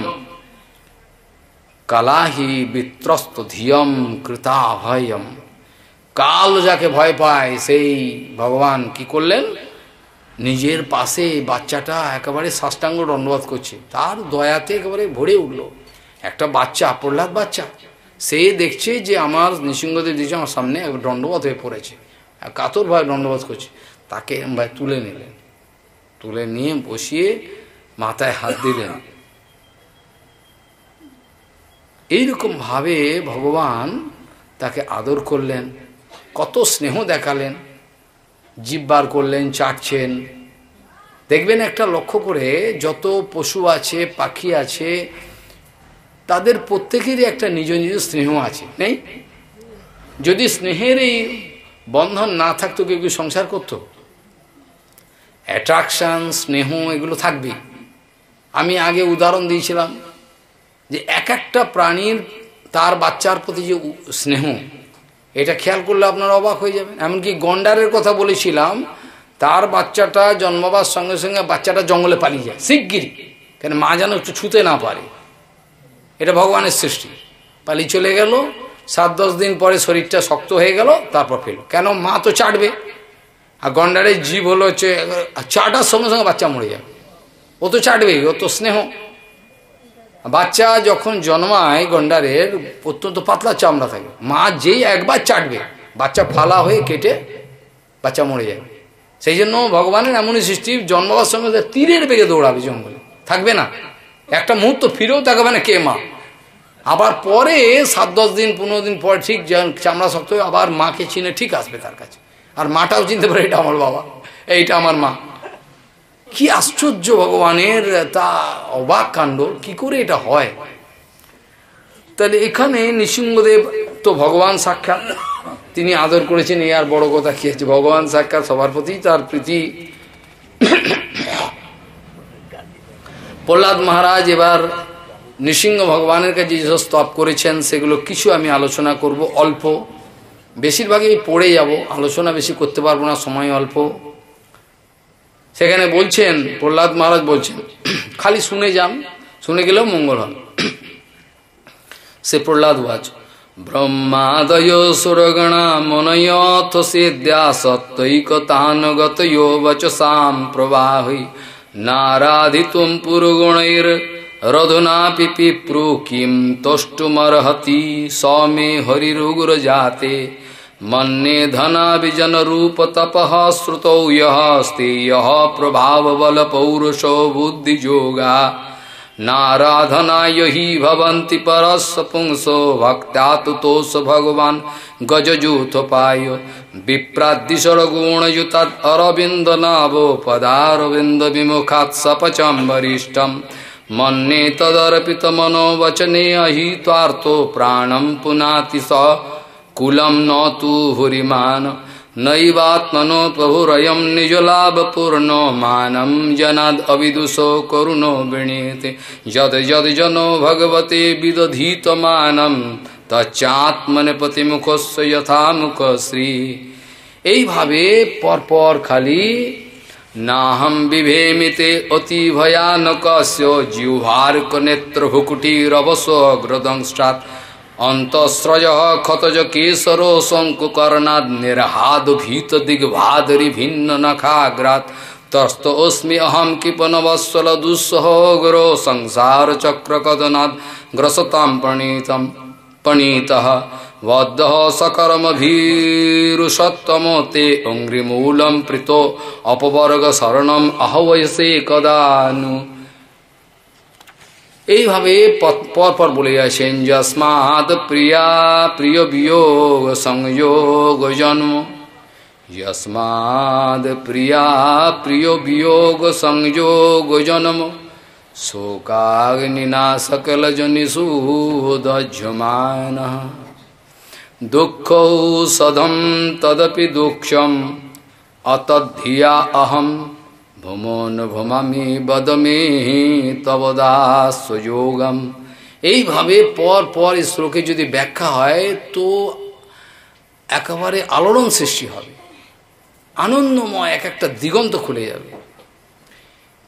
কালাহি বিত্রস্ত ধিয়ম কৃতাভয়ম। কাল যাকে ভয় পায়, সেই ভগবান কি করলেন? নিজের পাশে বাচ্চাটা একেবারে সাষ্টাঙ্গ দণ্ডবাদ করছে। তার দয়াতে একেবারে ভরে উঠল। একটা বাচ্চা প্রহ্লাদ বাচ্চা। সে দেখছে যে আমার নৃসিংহদেব দিয়েছে আমার সামনে দণ্ডবাদ হয়ে পড়েছে। কাতর ভাই দণ্ডবাদ করছে। তাকে ভাই তুলে নিলেন। তুলে নিয়ে বসিয়ে মাথায় হাত দিলেন। এইরকমভাবে ভগবান তাকে আদর করলেন। কত স্নেহ দেখালেন। জিব্বার করলেন, চাটছেন। দেখবেন একটা লক্ষ্য করে যত পশু আছে, পাখি আছে, তাদের প্রত্যেকেরই একটা নিজ নিজ স্নেহ আছে, নেই? যদি স্নেহের এই বন্ধন না থাকতো, কেউ কেউ সংসার করতো? অ্যাট্রাকশান স্নেহ, এগুলো থাকবে। আমি আগে উদাহরণ দিয়েছিলাম যে এক একটা প্রাণীর তার বাচ্চার প্রতি যে স্নেহ এটা খেয়াল করলে আপনারা অবাক হয়ে যাবেন। এমনকি গন্ডারের কথা বলেছিলাম, তার বাচ্চাটা জন্মবার সঙ্গে সঙ্গে বাচ্চাটা জঙ্গলে পালিয়ে যায় শিগগিরি কেন মা যেন একটু ছুতে না পারে। এটা ভগবানের সৃষ্টি। পালিয়ে চলে গেল, সাত দশ দিন পরে শরীরটা শক্ত হয়ে গেল, তারপর ফেলো কেন মা তো চাটবে? আর গন্ডারের জীব হলো হচ্ছে, চাটার সঙ্গে সঙ্গে বাচ্চা মরে যাবে। ও তো চাটবেই, ও তো স্নেহ। বাচ্চা যখন জন্মায় গন্ডারের, অত্যন্ত পাতলা চামড়া থাকে। মা যেই একবার চাটবে, বাচ্চা ফালা হয়ে কেটে বাচ্চা মরে যাবে। সেই জন্য ভগবানের এমনই সৃষ্টি জন্মাবার সঙ্গে তীরের বেগে দৌড়াবে জঙ্গলে। থাকবে না। একটা মুহূর্ত ফিরেও থাকবে না কে মা। আবার পরে সাত, দশ দিন, পনেরো দিন পর ঠিক চামড়া শক্ত আবার মাকে চিনে ঠিক আসবে তার কাছে। আর মাটাও চিনতে পারে, এটা আমার বাবা, এইটা আমার মা। কি আশ্চর্য ভগবানের তা অবাক কাণ্ড, কি করে এটা হয়? তাহলে এখানে নৃসিংহদেব তো ভগবান সাক্ষাৎ, তিনি আদর করেছেন, এই আর বড় কথা কি আছে? ভগবান সাক্ষাৎ সবার প্রতি তার প্রীতি। প্রহ্লাদ মহারাজ এবার নৃসিংহ ভগবানের কাছে যেসব স্তব করেছেন, সেগুলো কিছু আমি আলোচনা করব, অল্প। বেশিরভাগই পড়ে যাব, আলোচনা বেশি করতে পারব না, সময় অল্প। সেখানে বলছেন, প্রহ্লাদ মহারাজ বলছেন, খালি শুনে যান, শুনে গেলেও মঙ্গল হন সে প্রহ্লাদ ওয়াজ ব্রহ্মাদয় সুরগণা মনয়থ সেদ্যা সত্যৈকতানগত বচসাম প্রবাহী। নারাধিতুম পুরগুণৈর রধুনাপি পিপ্রু কিম তষ্টুমর্হতি সৌমে হরিরুগুর জাতে। मन्ये धना तपः श्रुतौ यः अस्ति यः प्रभावबलपौरुषो पौरुषो बुद्धियोगा नाराधनाय हि भवन्ति परस्व पुंसो भक्ता तुतोस् भगवान् गजजूथोपाय। विप्राद्दिशरगुणयुतात् अरविन्दनाभो पदारविन्दविमुखात् विमुखात् सपचम्बरिष्ठम् मन्ये तदर्पितमनोवचने अहित्वार्थो प्राणम् पुनाति स মনোবচনে অহিত্বার্থো প্রাণম পুনাতি স কুলম ন তু হুরিমান নৈবাত্মনো প্রভুরয়ম নিজলাভপূর্ণ মানম জনাদ অবিদুষো করুণো বৃণীতে যদ যদ জনো ভগবতে বিদধীত মানম তচ্চাত্মনে প্রতিমুখস্য যথামুখ শ্রী এইভাবে পরপর খালি নাহম বিভেমিতে অতি ভয়ানকস্য জিহ্বার্ক নেত্র হুকুটিরবস গ্রদংষ্টাৎ অন্তঃস্রজ ক্ষতজ কেশর শঙ্কুকর্ণাদ নির্হাদ ভীত দিগ্ভাদরি ভিন্ন নখাগ্রাত। তস্ত অস্মি অহম কৃপনবৎসল দুঃসহ গুরো সংসার চক্র কদনাদ গ্রসতাম প্রণীতম, প্রণীত বদ্ধ সকর্মভীরুষত্তম তে অঙ্ঘ্রিমূলম প্রীত অপবর্গ শরণম আহবয়সে কদানু। এইভাবে পর পর বলে যাচ্ছেন যস্মাৎ প্রিয়া, প্রিয় বিয়োগ সংযোগ জন্ম। যস্মাদ প্রিয়া, প্রিয় বিয়োগ সংযোগ জন্ম। শোকাগ্নিনা সকল জনিষুদজ্যমান দুঃখ সদম, তদপি দুঃখম অতধিয়া অহম। ভুমন ভুমামি বদমে তবদাসযোগম এইভাবে পর পর শ্লোকে যদি ব্যাখ্যা হয়, তো একেবারে আলোড়ন সৃষ্টি হবে। আনন্দময় এক একটা দিগন্ত খুলে যাবে।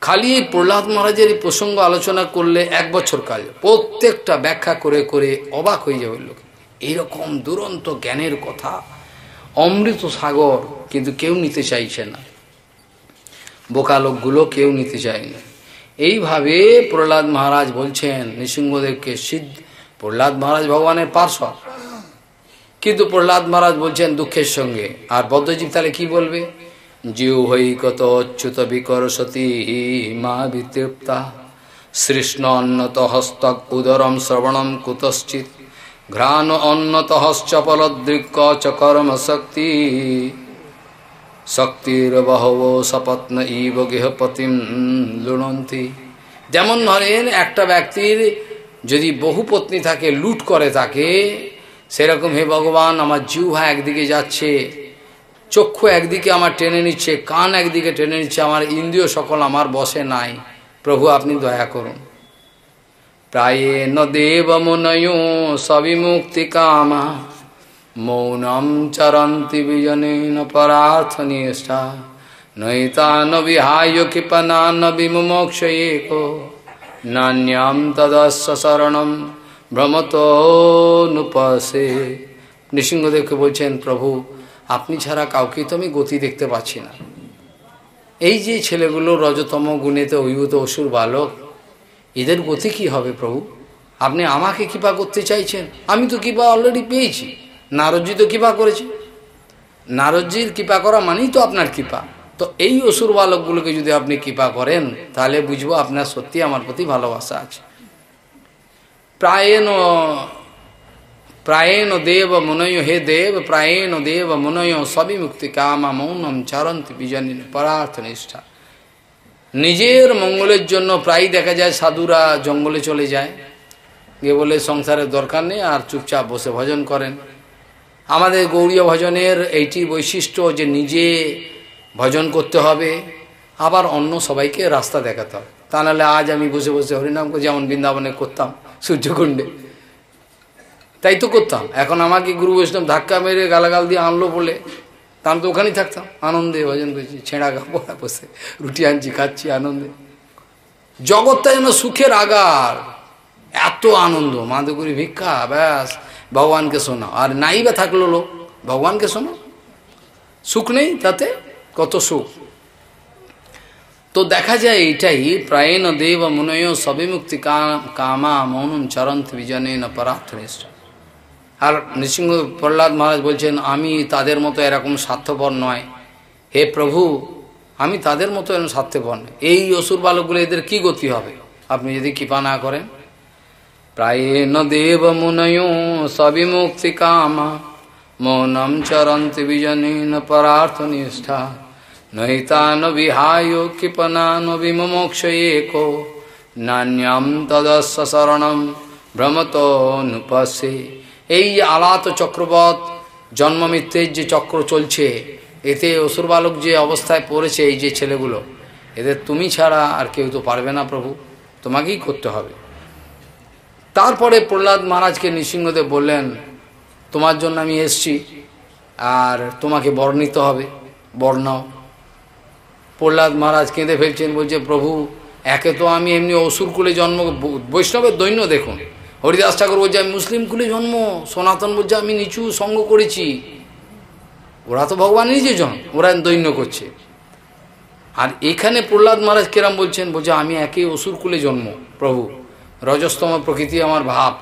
খালি এই প্রহ্লাদ মহারাজের এই প্রসঙ্গ আলোচনা করলে এক বছর কাজ প্রত্যেকটা ব্যাখ্যা করে করে অবাক হয়ে যাবে লোক। এইরকম দুরন্ত জ্ঞানের কথা অমৃত সাগর কিন্তু কেউ নিতে চাইছে না। বোকা লোকগুলো কেউ নিতে চায়নি। এইভাবে প্রহ্লাদ মহারাজ বলছেন, নৃসিংহদেবকে সিদ্ধ, প্রহ্লাদ মহারাজ ভগবানের পার্শ্ব। কিন্তু প্রহ্লাদ মহারাজ বলছেন দুঃখের সঙ্গে। আর বদ্ধজীব তাহলে কি বলবে? জিউ হই কত অচ্যুত বিকর সতী, মা বিতৃপ্তা। সৃষ্ণ অন্নত হস্তক উদরম শ্রবণম কুতশ্চিত ঘ্রাণ অন্নত হশ্চপলদৃক্ক চ কর্ম শক্তি। শক্তির বহব সপত্ন ইব গৃহপতিম লুণন্তি। যেমন ধরেন, একটা ব্যক্তির যদি বহু পত্নী থাকে, লুট করে তাকে, সেরকম হে ভগবান, আমার জিহ্বা একদিকে যাচ্ছে, চক্ষু একদিকে আমার টেনে নিচ্ছে, কান একদিকে টেনে নিচ্ছে, আমার ইন্দ্রিয় সকল আমার বসে নাই। প্রভু, আপনি দয়া করুন। প্রায়েণ দেব মুনয় সবিমুক্তি কামা। মৌনম চরন্তি বিজনেন পরার্থনিষ্ঠা নৈতান বিহায় ক্ষিপনান বিমুমোক্ষ এক নান্যাম তদস্য শরণম ভ্রমত নুপসে। নৃসিংহদেবকে বলছেন, প্রভু, আপনি ছাড়া কাউকে তো আমি গতি দেখতে পাচ্ছি না। এই যে ছেলেগুলো রজতম গুণেতে অভিভূত অসুর বালক, এদের গতি কি হবে প্রভু? আপনি আমাকে কৃপা করতে চাইছেন? আমি তো কৃপা অলরেডি পেয়েছি। নারদজি তো কৃপা করেছে। নারদজির কৃপা করা মানেই তো আপনার কৃপা। তো এই অসুর বালকগুলোকে যদি আপনি কৃপা করেন, তাহলে বুঝব আপনার সত্যি আমার প্রতি ভালোবাসা আছে। প্রায়ণ প্রায়ণ দেব মুনয় হে দেব, প্রায়ণ দেব মুনয় সবই মুক্তি কামা মৌনম চরন্তি বিজনীন পরার্থ নিষ্ঠা। নিজের মঙ্গলের জন্য প্রায় দেখা যায় সাধুরা জঙ্গলে চলে যায়। গিয়ে বলে, সংসারের দরকার নেই, আর চুপচাপ বসে ভজন করেন। আমাদের গৌরীয় ভজনের এইটি বৈশিষ্ট্য যে নিজে ভজন করতে হবে, আবার অন্য সবাইকে রাস্তা দেখাতে হবে। তা নাহলে আজ আমি বসে বসে হরিনাম যেমন বৃন্দাবনে করতাম, সূর্যকুণ্ডে। তাই তো করতাম। এখন আমাকে গুরু বৈষ্ণব ধাক্কা মেরে গালাগাল দিয়ে আনলো বলে, তা আমি তো ওখানেই থাকতাম। আনন্দে ভজন করছি, ছেঁড়া কাপড় বসে, রুটি আনছি, খাচ্ছি আনন্দে। জগৎটা যেন সুখের আগার, এত আনন্দ মাধুগুরি ভিক্ষা, ব্যাস। ভগবানকে শোনাও আর নাই বা থাকল লোক, ভগবানকে শোনো। সুখ নেই তাতে, কত সুখ। তো দেখা যায় এইটাই, প্রায়ণ দেব মুনয় সবিমুক্তি কামা মৌনম চরন্ত বিজনেন পরার্থনিষ্ঠ। আর নৃসিংহ প্রহ্লাদ মহারাজ বলছেন, আমি তাদের মতো এরকম স্বার্থপর নয়। হে প্রভু, আমি তাদের মতো এরকম স্বার্থপর এই অসুর বালকগুলো এদের কি গতি হবে? আপনি যদি কৃপা না করেন। প্রায়েণ দেব মুনয় সবিমুক্তি কামা মৌনম চরন্তি বিজনীন পরার্থনিষ্ঠা নৈতান বিহায় কৃপনান বিমোক্ষ একো নান্যম তদস্য শরণম ভ্রমত নুপসে এই আলাত চক্রবত জন্মমিত্রের যে চক্র চলছে, এতে অসুর বালক যে অবস্থায় পড়েছে এই যে ছেলেগুলো, এদের তুমি ছাড়া আর কেউ তো পারবে না প্রভু। তোমাকেই করতে হবে। তারপরে প্রহ্লাদ মহারাজকে নৃসিংহদেব বললেন, তোমার জন্য আমি এসছি, আর তোমাকে বর্ণিত হবে, বর্ণাও। প্রহ্লাদ মহারাজ কেঁদে ফেলছেন, বলছে, প্রভু, একে তো আমি এমনি অসুর কুলে জন্ম, বৈষ্ণবের দৈন্য দেখুন। হরিদাস ঠাকুর বলছে, আমি মুসলিম কুলে জন্ম, সনাতন বলছে, আমি নিচু সঙ্গ করেছি। ওরা তো ভগবান নিজে জন, ওরা দৈন্য করছে। আর এখানে প্রহ্লাদ মহারাজ কেরাম বলছেন, বলছে, আমি একে অসুর কুলে জন্ম, প্রভু। রজস্তম প্রকৃতি আমার ভাব।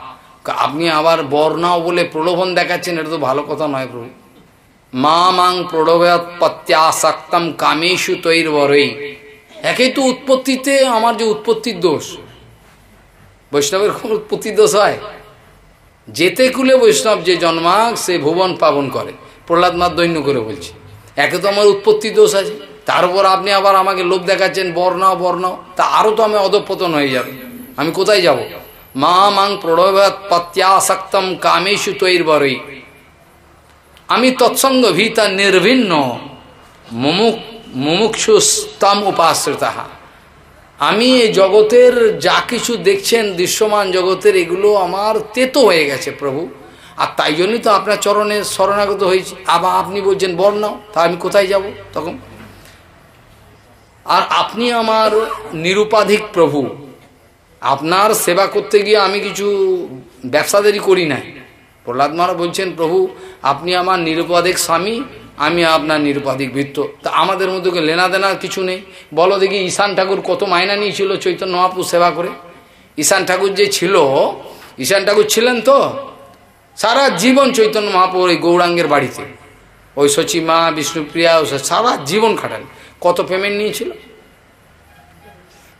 আপনি আবার বর্ণাও বলে প্রলোভন দেখাচ্ছেন, এটা তো ভালো কথা নয় প্রভু। মা মাং প্রণবত্যাসক্তম কামেশু তৈর বরই একেই তো উৎপত্তিতে আমার যে উৎপত্তির দোষ। বৈষ্ণবের কোন উৎপত্তির দোষ হয়? যেতে কুলে বৈষ্ণব যে জন্মাক, সে ভুবন পাবন করে। প্রহ্লাদ দৈন্য করে বলছে। একে তো আমার উৎপত্তি দোষ আছে। তার উপর আপনি আবার আমাকে লোভ দেখাচ্ছেন বর্ণাও বর্ণাও তা আরও তো আমি অধপতন হয়ে যাবে। আমি কোথায় যাব? মা মাং প্রণবত্যাসক্তম কামেশু তৈর বরই আমি তৎসঙ্গ ভীতা নির্ভিন্ন, মুমুক মুমুক্ষুস্তম উপাশ্রিতা। আমি জগতের যা কিছু দেখছেন, দৃশ্যমান জগতের, এগুলো আমার তেতো হয়ে গেছে প্রভু। আর তাই জন্যই তো আপনার চরণে শরণাগত হয়েছি। আবার আপনি বলছেন, বর্ণ, তা আমি কোথায় যাব তখন? আর আপনি আমার নিরুপাধিক প্রভু। আপনার সেবা করতে গিয়ে আমি কিছু ব্যবসাদারি করি নাই। প্রহ্লাদ মহারাজ বলছেন, প্রভু, আপনি আমার নিরুপাধিক স্বামী, আমি আপনার নিরুপাধিক বৃত্ত তা আমাদের মধ্যে লেনা দেনা কিছু নেই। বলো দেখি, ঈশান ঠাকুর কত মায়না নিয়েছিল চৈতন্য মহাপুর সেবা করে। ঈশান ঠাকুর যে ছিল, ঈশান ঠাকুর ছিলেন তো সারা জীবন চৈতন্য মহাপুর ওই গৌরাঙ্গের বাড়িতে। ওই সচিমা বিষ্ণুপ্রিয়া সারা জীবন খাটান। কত পেমেন্ট নিয়েছিল?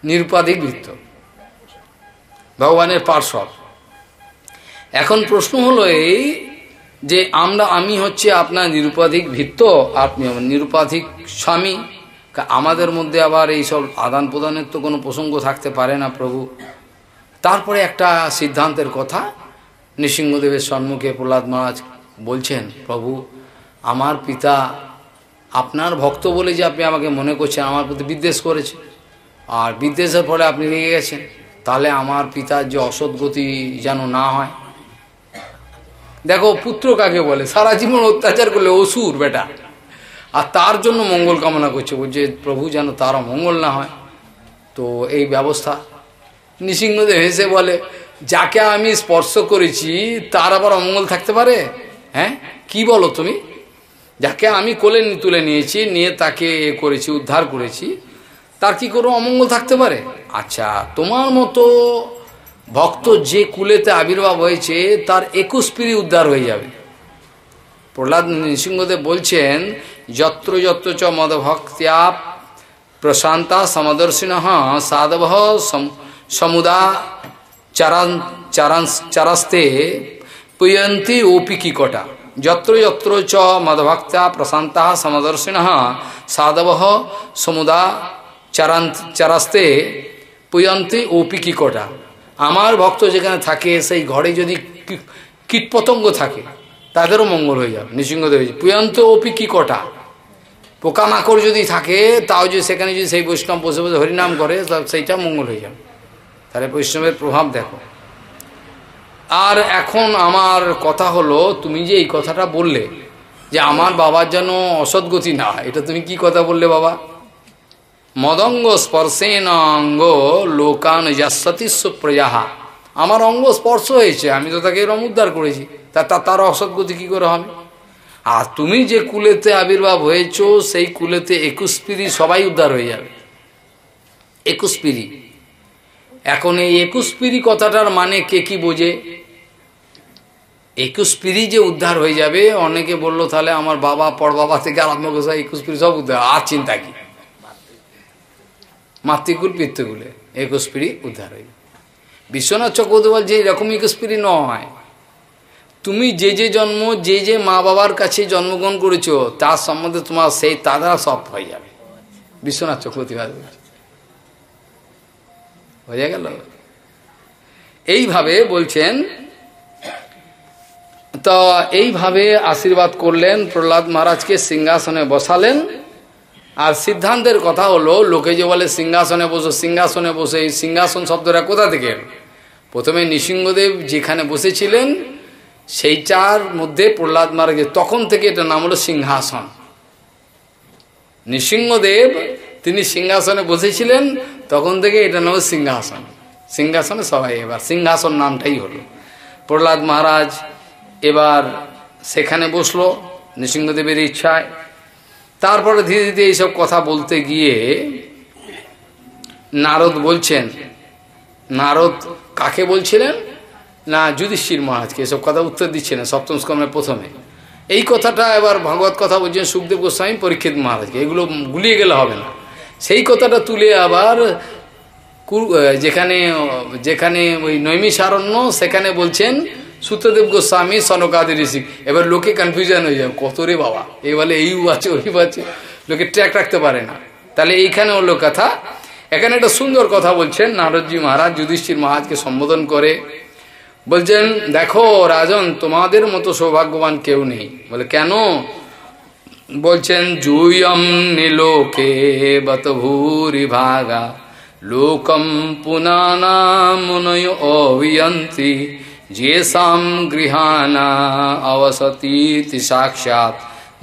নিরুপাধিক বৃত্ত ভগবানের পার্শ্বদ এখন প্রশ্ন হলো এই যে আমরা, আমি হচ্ছে আপনার নিরুপাধিক ভিত্ত আপনি নিরুপাধিক স্বামী আমাদের মধ্যে আবার এই সব আদান প্রদানের তো কোনো প্রসঙ্গ থাকতে পারে না প্রভু। তারপরে একটা সিদ্ধান্তের কথা, নৃসিংহদেবের সম্মুখে প্রহ্লাদ মহারাজ বলছেন, প্রভু, আমার পিতা আপনার ভক্ত বলে যে আপনি আমাকে মনে করছেন, আমার প্রতি বিদ্বেষ করেছে। আর বিদ্বেষের ফলে আপনি রেগে গেছেন। তাহলে আমার পিতার যে অসৎগতি যেন না হয়। দেখো, পুত্র কাকে বলে? সারা জীবন অত্যাচার করলে অসুর, বেটা। আর তার জন্য মঙ্গল কামনা করছে, বলছে, প্রভু যেন তারও মঙ্গল না হয়। তো এই ব্যবস্থা। নৃসিংহদেব হেসে বলে, যাকে আমি স্পর্শ করেছি, তার আবার অমঙ্গল থাকতে পারে? হ্যাঁ? কি বলো তুমি? যাকে আমি কোলে তুলে নিয়েছি, নিয়ে তাকে এ করেছি, উদ্ধার করেছি তার কি কোনো অমঙ্গল থাকতে পারে? আচ্ছা তোমার মতো ভক্ত যে কুলেতে আবির্ভাব হয়েছে, তার একুশ পিড়ি উদ্ধার হয়ে যাবে। প্রহ্লাদ নৃসিংহদেব বলছেন, যত্র যত্র চ মদভক্ত্যা প্রশান্তা সমদর্শিন সাধব সমুদা চারান চারান, চারাস্তে পুয়ন্তি ওপি কিকটা যত্র যত্র চ মদভক্তা প্রশান্তা সমদর্শিন সাধব সমুদা চারান চারাস্তে পুয়ন্তি ওপি কিকটা আমার ভক্ত যেখানে থাকে, সেই ঘরে যদি কীটপতঙ্গ থাকে, তাদেরও মঙ্গল হয়ে যাবে। নৃসিংহদেব পুয়ন্ত ওপি কি কটা? পোকামাকড় যদি থাকে, তাও যদি সেখানে যদি সেই বৈষ্ণব বসে বসে হরিনাম করে সেইটা মঙ্গল হয়ে যাবে। তাহলে বৈষ্ণবের প্রভাব দেখো। আর এখন আমার কথা হলো, তুমি যে এই কথাটা বললে, যে আমার বাবার যেন অসৎগতি না এটা তুমি কি কথা বললে বাবা? মদঙ্গ স্পর্শেন অঙ্গ লোকান যাসতি সুপ্রজাহা। আমার অঙ্গ স্পর্শ হয়েছে, আমি তো তাকে এরম উদ্ধার করেছি। তা তার অসৎগতি কী করে হবে? আর তুমি যে কুলেতে আবির্ভাব হয়েছ, সেই কুলেতে একুশ পিড়ি সবাই উদ্ধার হয়ে যাবে। একুশ পিড়ি এখন এই একুশ পিড়ি কথাটার মানে কে কি বোঝে? একুশ পিড়ি যে উদ্ধার হয়ে যাবে, অনেকে বলল তাহলে আমার বাবা পর বাবা থেকে আরম্ভ করে একুশ পিড়ি সব উদ্ধার, আর চিন্তা কি? মাতৃকুল পিতৃকুলে একুশ পিড়ি উদ্ধার হয়ে বিশ্বনাথ চক্রবর্তী বলছে এরকম একুশ পিড়ি নয়। তুমি যে যে জন্ম, যে যে মা বাবার কাছে জন্মগ্রহণ করেছ, তার সম্বন্ধে তোমার সেই তারা সব হয়ে যাবে। বিশ্বনাথ চক্রবর্তী বোঝা গেল? এইভাবে বলছেন, তো এইভাবে আশীর্বাদ করলেন প্রহ্লাদ মহারাজকে সিংহাসনে বসালেন। আর সিদ্ধান্তের কথা হলো, লোকে যে বলে সিংহাসনে বসো, সিংহাসনে বসে, এই সিংহাসন শব্দটা কোথা থেকে? প্রথমে নৃসিংহদেব যেখানে বসেছিলেন সেইটার মধ্যে প্রহ্লাদ মহারাজের তখন থেকে এটা নাম হলো সিংহাসন। নৃসিংহদেব তিনি সিংহাসনে বসেছিলেন, তখন থেকে এটা নাম সিংহাসন। সিংহাসনে সবাই এবার, সিংহাসন নামটাই হলো। প্রহ্লাদ মহারাজ এবার সেখানে বসল, নৃসিংহদেবের ইচ্ছায়। তারপরে ধীরে ধীরে এইসব কথা বলতে গিয়ে নারদ বলছেন, নারদ কাকে বলছিলেন? না, যুধিষ্ঠির মহারাজকে। এসব কথা উত্তর দিচ্ছিলেন সপ্তম স্কমের প্রথমে। এই কথাটা এবার ভগবত কথা বলছেন সুখদেব গোস্বামী, পরীক্ষিত মহারাজকে। এগুলো গুলিয়ে গেলে হবে না। সেই কথাটা তুলে আবার যেখানে যেখানে ওই নৈমিষারণ্য, সেখানে বলছেন সূত্রদেব গোস্বামী, সনকাদি ঋষি। এবার লোকে কনফিউশন হয়ে যায় কত রে বাবা? এই বলে এই আছে, ওই আছে। লোকে ট্র্যাক রাখতে পারে না। তাহলে এইখানে হলো কথা। এখানে একটা সুন্দর কথা বলছেন নারদজি মহারাজ, যুধিষ্ঠির মহারাজকে সম্বোধন করে। বলছেন, দেখো রাজন, তোমাদের মতো সৌভাগ্যবান কেউ নেই। বলে, কেন? বলছেন, জুয়ম নিলোকে বত ভূরি ভাগা, লোকম পুনানা মুনয় অভিয়ন্তি। যেসাম গৃহানা অবসতীতি সাক্ষাৎ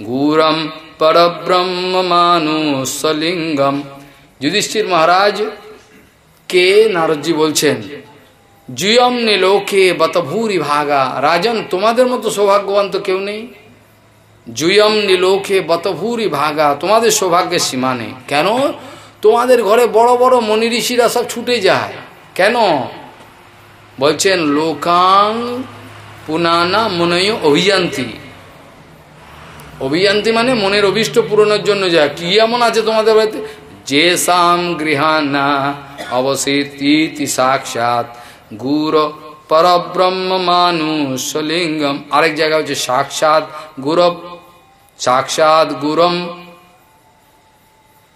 গুরম পরব্রহ্ম মানুষলিঙ্গম। যুধিষ্ঠির মহারাজ, কে নারদজি বলছেন, জুয়ম নিলোকে বতভূরি ভাগা, রাজন তোমাদের মতো সৌভাগ্যবান তো কেউ নেই? জুয়ম নিলোকে বতভূরি ভাগা, তোমাদের সৌভাগ্যের সীমা নেই। কেন? তোমাদের ঘরে বড় বড় মনি ঋষিরা সব ছুটে যায়। কেন? বলছেন, লোকাং পুনানা মনয় অভিযান্তি। অভিযান্তি মানে মনের অভিষ্ট পূরণের জন্য যায় কি এমন আছে তোমাদের বাড়িতে? যে সাম গৃহানা অবস্থিতি সাক্ষাৎ গুর পরব্রহ্ম মানুষ লিঙ্গম আরেক জায়গা হচ্ছে সাক্ষাৎ গুরব সাক্ষাৎ গুরম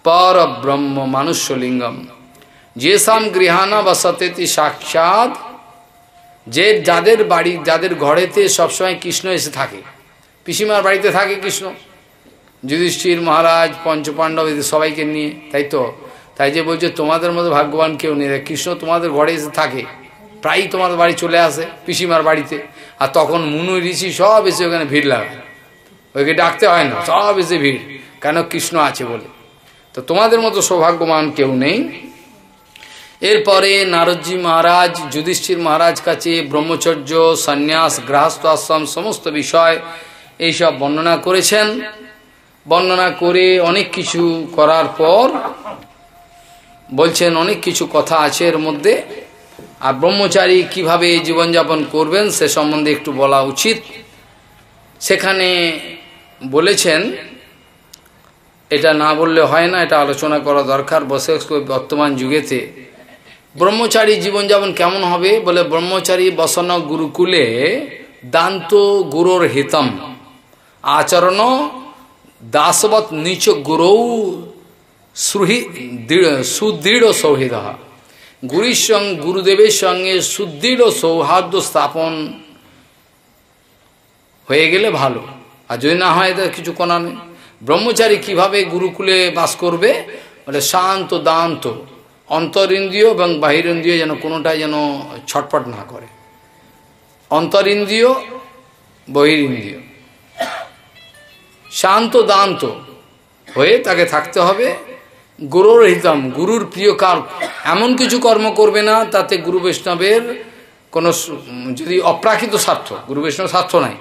পরব্রহ্ম মানুষ্যলিঙ্গম যে সাম গৃহানা বসতেতি সাক্ষাৎ যে যাদের বাড়ি, যাদের ঘরেতে সবসময় কৃষ্ণ এসে থাকে, পিসিমার বাড়িতে থাকে কৃষ্ণ, যুধিষ্ঠির মহারাজ, পঞ্চপাণ্ডব, এদের সবাইকে নিয়ে, তাই তো? তাই যে বলছে, তোমাদের মধ্যে ভাগ্যবান কেউ নেই। কৃষ্ণ তোমাদের ঘরে এসে থাকে, প্রায়ই তোমাদের বাড়ি চলে আসে পিসিমার বাড়িতে, আর তখন মুনু ঋষি সব এসে ওখানে ভিড় লাগায়। ওইকে ডাকতে হয় না, সব এসে ভিড়, কেন কৃষ্ণ আছে বলে? তো তোমাদের মতো সৌভাগ্যবান কেউ নেই। এরপরে নারদজি মহারাজ, যুধিষ্ঠির মহারাজ কাছে ব্রহ্মচর্য, সন্ন্যাস, গৃহস্থ আশ্রম, সমস্ত বিষয় এইসব বর্ণনা করেছেন। বর্ণনা করে অনেক কিছু করার পর বলছেন, অনেক কিছু কথা আছে এর মধ্যে। আর ব্রহ্মচারী কীভাবে জীবনযাপন করবেন সে সম্বন্ধে একটু বলা উচিত। সেখানে বলেছেন, এটা না বললে হয় না, এটা আলোচনা করা দরকার। বসে বর্তমান যুগেতে ব্রহ্মচারী জীবনযাপন কেমন হবে? বলে ব্রহ্মচারী বসন গুরুকুলে দান্ত গুরুর হিতম। আচরণ দাসবৎ নিচ গুরৌ সুহি সুদৃঢ় সৌহৃদ। গুরুর সঙ্গে, গুরুদেবের সঙ্গে সুদৃঢ় সৌহার্দ্য স্থাপন হয়ে গেলে ভালো। আর যদি না হয়, তাহলে কিছু করার নেই। ব্রহ্মচারী কীভাবে গুরুকুলে বাস করবে? বলে শান্ত দান্ত। অন্তরিন্দ্রিয় এবং বাহিরেন্দ্রিয় যেন কোনোটাই যেন ছটপট না করে। অন্তর অন্তরিন্দ্রিয়, বহিরিন্দ্রিয়। শান্ত দান্ত হয়ে তাকে থাকতে হবে। গুরুর হিতম, গুরুর প্রিয় কার এমন কিছু কর্ম করবে না, তাতে গুরু বৈষ্ণবের কোনো যদি অপ্রাকৃত স্বার্থ, গুরু বৈষ্ণব স্বার্থ নাই।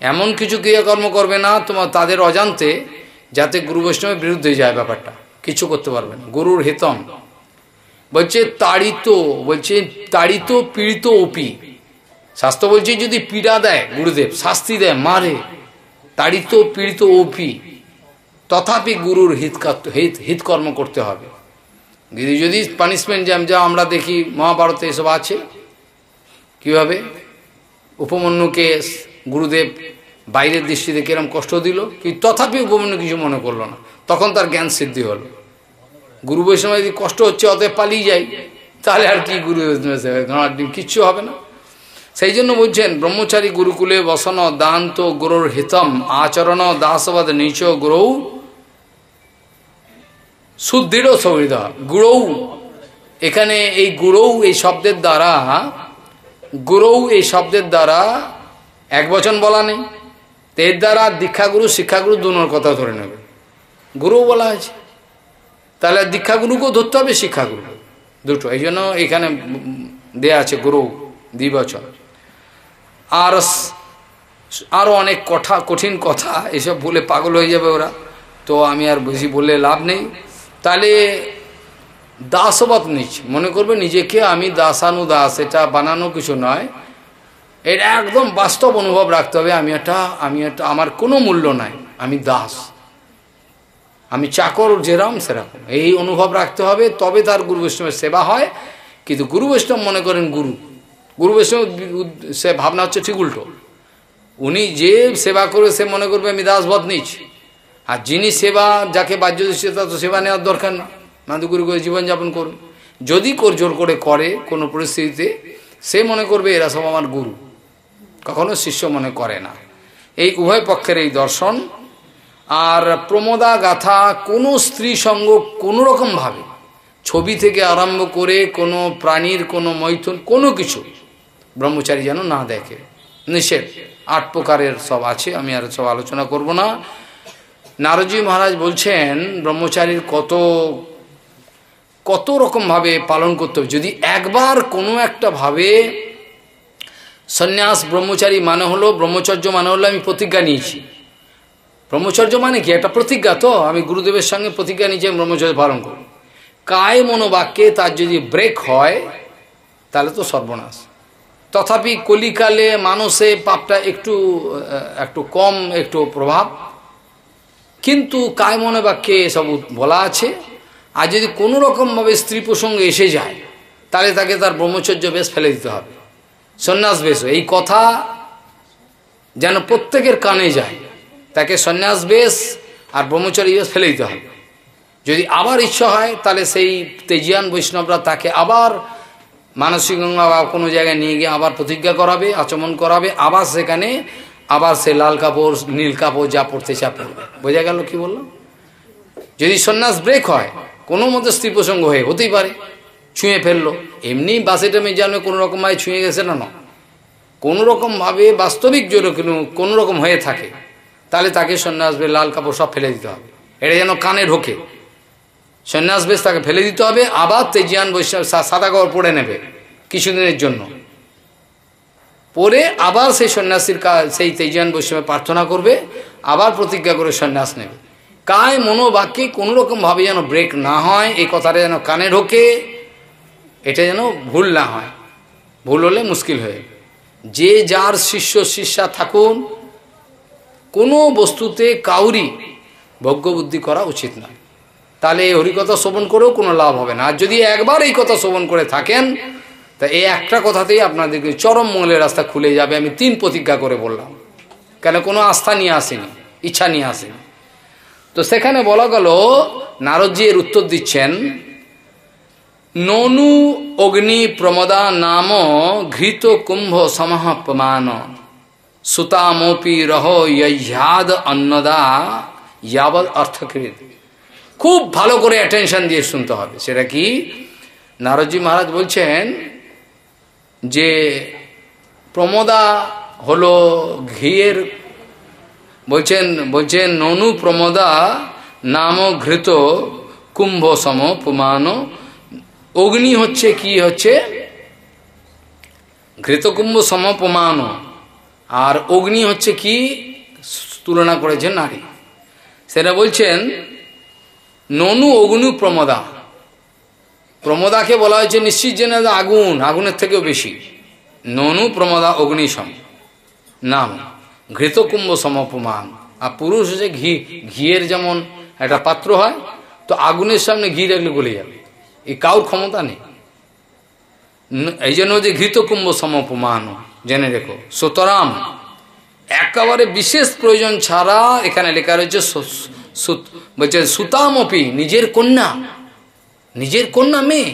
এমন কিছু ক্রিয়াকর্ম করবে না তোমার তাদের অজান্তে যাতে গুরু বৈষ্ণবের বিরুদ্ধে যায় ব্যাপারটা। কিছু করতে পারবে না। গুরুর হিতম। বলছে তাড়িত বলছে তাড়িত, পীড়িত ওপি শাস্ত্র বলছে যদি পীড়া দেয়, গুরুদেব, শাস্তি দেয়, মারে। তাড়িত, পীড়িত ওপি তথাপি গুরুর হিত হিত হিতকর্ম করতে হবে। যদি যদি পানিশমেন্ট যেমন যা আমরা দেখি মহাভারতে এসব আছে। কীভাবে? উপমন্যুকে গুরুদেব বাইরের দৃষ্টিতে কিরম কষ্ট দিল, কি তথাপি উপমন্যু কিছু মনে করল না। তখন তার জ্ঞান সিদ্ধি হলো। গুরু বৈষ্ণব যদি কষ্ট হচ্ছে, অতএব পালিয়ে যাই। তাহলে আর কি গুরু বৈষ্ণব কিচ্ছু হবে না। সেই জন্য বলছেন, ব্রহ্মচারী গুরুকুলে বসন দান্ত গুরুর হিতম, আচরণ দাসবাদ নিচ গুরৌ সুদৃঢ় সৌহৃদ গুরৌ, এখানে এই গুরৌ এই শব্দের দ্বারা, গুরৌ এই শব্দের দ্বারা এক বচন বলা নেই। এর দ্বারা দীক্ষাগুরু, শিক্ষাগুরু দুনোর কথা ধরে নেবে। গুরু বলা আছে। তাহলে দীক্ষাগুরুকেও ধরতে হবে শিক্ষাগুরু দুটো, এই জন্য এখানে দেয়া আছে গুরু দ্বিবচন। আর আরও অনেক কথা, কঠিন কথা, এসব বলে পাগল হয়ে যাবে ওরা। তো আমি আর বেশি বললে লাভ নেই। তাহলে দাসবত নিচ মনে করবে নিজেকে আমি দাসানু দাস এটা বানানো কিছু নয়। এটা একদম বাস্তব অনুভব রাখতে হবে। আমি একটা আমি একটা, আমার কোনো মূল্য নাই। আমি দাস। আমি চাকর যেরম সেরকম। এই অনুভব রাখতে হবে, তবে তার গুরু বৈষ্ণবের সেবা হয়। কিন্তু গুরু বৈষ্ণব মনে করেন গুরু। গুরু বৈষ্ণব সে ভাবনা হচ্ছে ঠিক উল্টো। উনি যে সেবা করে সে মনে করবে আমি দাসবধ নিচ্ছি আর যিনি সেবা, যাকে বাহ্য দৃষ্টি তা তো সেবা নেওয়ার দরকার না। নাদু গুরু করে জীবনযাপন করুন। যদি কোর জোর করে করে কোনো পরিস্থিতিতে, সে মনে করবে এরা সব আমার গুরু। কখনো শিষ্য মনে করে না। এই উভয় পক্ষের এই দর্শন আর প্রমোদা গাথা কোনো স্ত্রী সঙ্গ কোনো রকমভাবে ছবি থেকে আরম্ভ করে কোনো প্রাণীর, কোনো মৈথুন, কোনো কিছু ব্রহ্মচারী যেন না দেখে। নিষেধ। আট প্রকারের সব আছে, আমি আর সব আলোচনা করব না। নারজি মহারাজ বলছেন, ব্রহ্মচারীর কত কত রকমভাবে পালন করতে হবে। যদি একবার কোনো একটা ভাবে সন্ন্যাস ব্রহ্মচারী মানে হলো, ব্রহ্মচর্য মানে হলো আমি প্রতিজ্ঞা নিয়েছি। ব্রহ্মচর্য মানে কি? একটা প্রতিজ্ঞা তো। আমি গুরুদেবের সঙ্গে প্রতিজ্ঞা আমি ব্রহ্মচর্য পালন করব। কায় মনোবাক্যে তার যদি ব্রেক হয়, তাহলে তো সর্বনাশ। তথাপি কলিকালে মানুষে পাপটা একটু একটু কম, একটু প্রভাব। কিন্তু কায় মনোবাক্যে এসব বলা আছে। আর যদি কোনো রকমভাবে স্ত্রী প্রসঙ্গে এসে যায়, তাহলে তাকে তার ব্রহ্মচর্য বেশ ফেলে দিতে হবে। সন্ন্যাস বেশ। এই কথা যেন প্রত্যেকের কানে যায়। তাকে সন্ন্যাস বেশ আর ব্রহ্মচর্য বেশ ফেলে দিতে হবে। যদি আবার ইচ্ছা হয়, তাহলে সেই তেজিয়ান বৈষ্ণবরা তাকে আবার মানসিক গঙ্গা বা কোনো জায়গায় নিয়ে গিয়ে আবার প্রতিজ্ঞা করাবে, আচমন করাবে, আবার সেখানে আবার সে লাল কাপড়, নীল কাপড় যা পড়তে চা পড়বে বোঝা গেল কি বললাম যদি সন্ন্যাস ব্রেক হয়, কোনো মতো স্ত্রী প্রসঙ্গ হয়ে হতেই পারে, ছুঁয়ে ফেলল। এমনি বাসে টামে যেন কোনো রকমভাবে ছুঁয়ে গেছে না না। কোনো রকমভাবে বাস্তবিক জন্য কোনো রকম হয়ে থাকে। তাহলে তাকে সন্ন্যাস বেশ লাল কাপড় সব ফেলে দিতে হবে। এটা যেন কানে ঢোকে। সন্ন্যাস বেশ তাকে ফেলে দিতে হবে, আবার তেজিয়ান বৈষ্ণব সাদা কাপড় পরে নেবে কিছুদিনের জন্য। পরে আবার সেই সন্ন্যাসীর সেই তেজিয়ান বৈষ্ণবে প্রার্থনা করবে, আবার প্রতিজ্ঞা করে সন্ন্যাস নেবে। কায় মনোবাক্যে কোনো রকমভাবে যেন ব্রেক না হয়, এই কথাটা যেন কানে ঢোকে, এটা যেন ভুল না হয়। ভুল হলে মুশকিল হয়ে যে যার শিষ্য শিষ্যা থাকুন কোনো বস্তুতে কাউরি ভোগ্যবুদ্ধি করা উচিত নয় তাহলে এই হরিকথা শ্রবণ করেও কোনো লাভ হবে না। আর যদি একবার এই কথা শ্রবণ করে থাকেন, তা এই একটা কথাতেই আপনাদেরকে চরম মঙ্গলের রাস্তা খুলে যাবে, আমি তিন প্রতিজ্ঞা করে বললাম। কেন কোনো আস্থা নিয়ে আসেনি, ইচ্ছা নিয়ে আসেনি। তো সেখানে বলা গেল, নারদজি এর উত্তর দিচ্ছেন, ননু অগ্নি প্রমদা নাম ঘৃত কুম্ভ সমাহপমান সুতামপি রহ ইয়াদ অন্নদা ইয়াবৎ অর্থকৃত খুব ভালো করে অ্যাটেনশন দিয়ে শুনতে হবে সেটা কি নারদজি মহারাজ বলছেন যে প্রমদা হলো ঘিয়ের বলছেন বলছেন ননু প্রমদা নাম ঘৃত কুম্ভ সম পুমান অগ্নি হচ্ছে কি হচ্ছে ঘৃতকুম্ভ সম পুমান আর অগ্নি হচ্ছে কি? তুলনা করেছেন নারী। সেটা বলছেন, ননু অগ্নি প্রমদা। প্রমদাকে বলা হয়েছে নিশ্চিত জেনে আগুন, আগুনের থেকেও বেশি। ননু প্রমদা অগ্নিসম নাম ঘৃতকুম্ভ সমপমান আর পুরুষ হচ্ছে ঘি, ঘিয়ের যেমন একটা পাত্র হয়, তো আগুনের সামনে ঘি রাখলে গলে যাবে। এই কাউর ক্ষমতা নেই। এই জন্য যে ঘৃতকুম্ভ সমপমান জেনে রেখো। সুতরাম একেবারে বিশেষ প্রয়োজন ছাড়া এখানে লেখা রয়েছে বলছে সুতামপি, নিজের কন্যা নিজের কন্যা মেয়ে।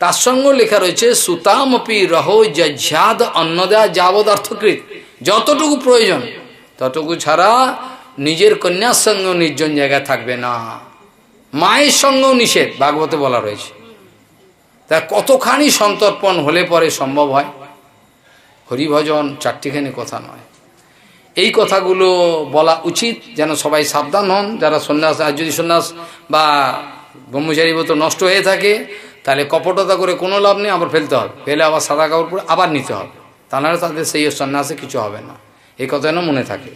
তার সঙ্গে লেখা রয়েছে সুতামপি রহ যঝাদ অন্নদা যাবৎ অর্থকৃত যতটুকু প্রয়োজন, ততটুকু ছাড়া নিজের কন্যার সঙ্গেও নির্জন জায়গায় থাকবে না। মায়ের সঙ্গেও নিষেধ, ভাগবতে বলা রয়েছে। তা কতখানি সন্তর্পণ হলে পরে সম্ভব হয়? হরিভজন চারটিখানি কথা নয়। এই কথাগুলো বলা উচিত যেন সবাই সাবধান হন। যারা সন্ন্যাস, আর যদি সন্ন্যাস বা ব্রহ্মচারী মতো নষ্ট হয়ে থাকে, তাহলে কপটতা করে কোনো লাভ নেই, আবার ফেলতে হবে। ফেলে আবার সাদা কাপড় পরে আবার নিতে হবে। তাহলে তাদের সেই সন্ন্যাসে কিছু হবে না। এই কথা যেন মনে থাকে।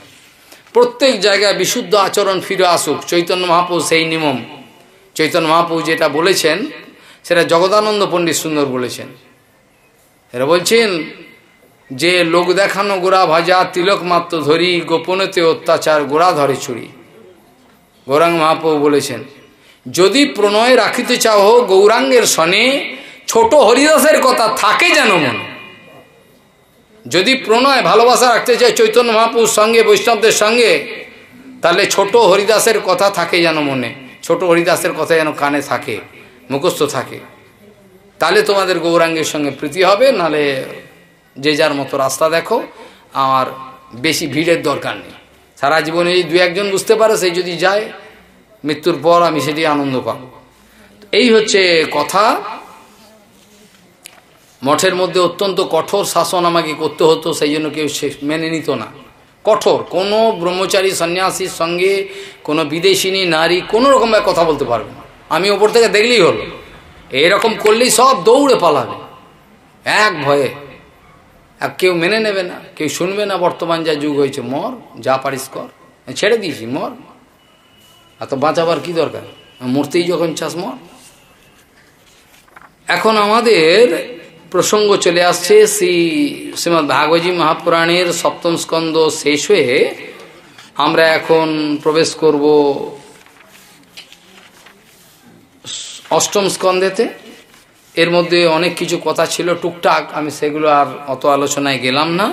প্রত্যেক জায়গায় বিশুদ্ধ আচরণ ফিরে আসুক। চৈতন্য মহাপুর সেই নিমম চৈতন্য মহাপুর যেটা বলেছেন, সেটা জগদানন্দ পণ্ডিত সুন্দর বলেছেন। এরা বলছেন যে লোক দেখানো গোড়া ভাজা তিলক মাত্র ধরি, গোপনেতে অত্যাচার গোড়া ধরে ছুরি। গৌরাঙ্গ মহাপ্রভু বলেছেন, যদি প্রণয় রাখিতে চাও গৌরাঙ্গের সনে, ছোট হরিদাসের কথা থাকে যেন মনে। যদি প্রণয় ভালোবাসা রাখতে চায় চৈতন্য মহাপুর সঙ্গে, বৈষ্ণবদের সঙ্গে, তাহলে ছোট হরিদাসের কথা থাকে যেন মনে। ছোট হরিদাসের কথা যেন কানে থাকে, মুখস্থ থাকে। তাহলে তোমাদের গৌরাঙ্গের সঙ্গে প্রীতি হবে, নালে যে যার মতো রাস্তা দেখো আর বেশি ভিড়ের দরকার নেই। সারা জীবনে এই দু একজন বুঝতে পারে সেই যদি যায়, মৃত্যুর পর আমি সেটি আনন্দ পাব। এই হচ্ছে কথা। মঠের মধ্যে অত্যন্ত কঠোর শাসন আমাকে করতে হতো, সেই জন্য কেউ মেনে নিত না। কঠোর। কোনো ব্রহ্মচারী, সন্ন্যাসীর সঙ্গে কোনো বিদেশিনী, নারী, কোনো রকমভাবে কথা বলতে পারবে না। আমি ওপর থেকে দেখলেই হলো। এরকম করলেই সব দৌড়ে পালাবে। এক ভয়ে। আর কেউ মেনে নেবে না, কেউ শুনবে না বর্তমান যা যুগ হয়েছে, মর, যা পারিস কর। ছেড়ে দিয়েছি, মর। এত বাঁচাবার কি দরকার? মূর্তি যখন চাস, মর। এখন আমাদের প্রসঙ্গ চলে আসছে শ্রী শ্রীমৎ ভাগবতী মহাপুরাণের সপ্তম স্কন্দ শেষ হয়ে আমরা এখন প্রবেশ করব অষ্টম স্কন্ধেতে। এর মধ্যে অনেক কিছু কথা ছিল টুকটাক। আমি সেগুলো আর অত আলোচনায় গেলাম না।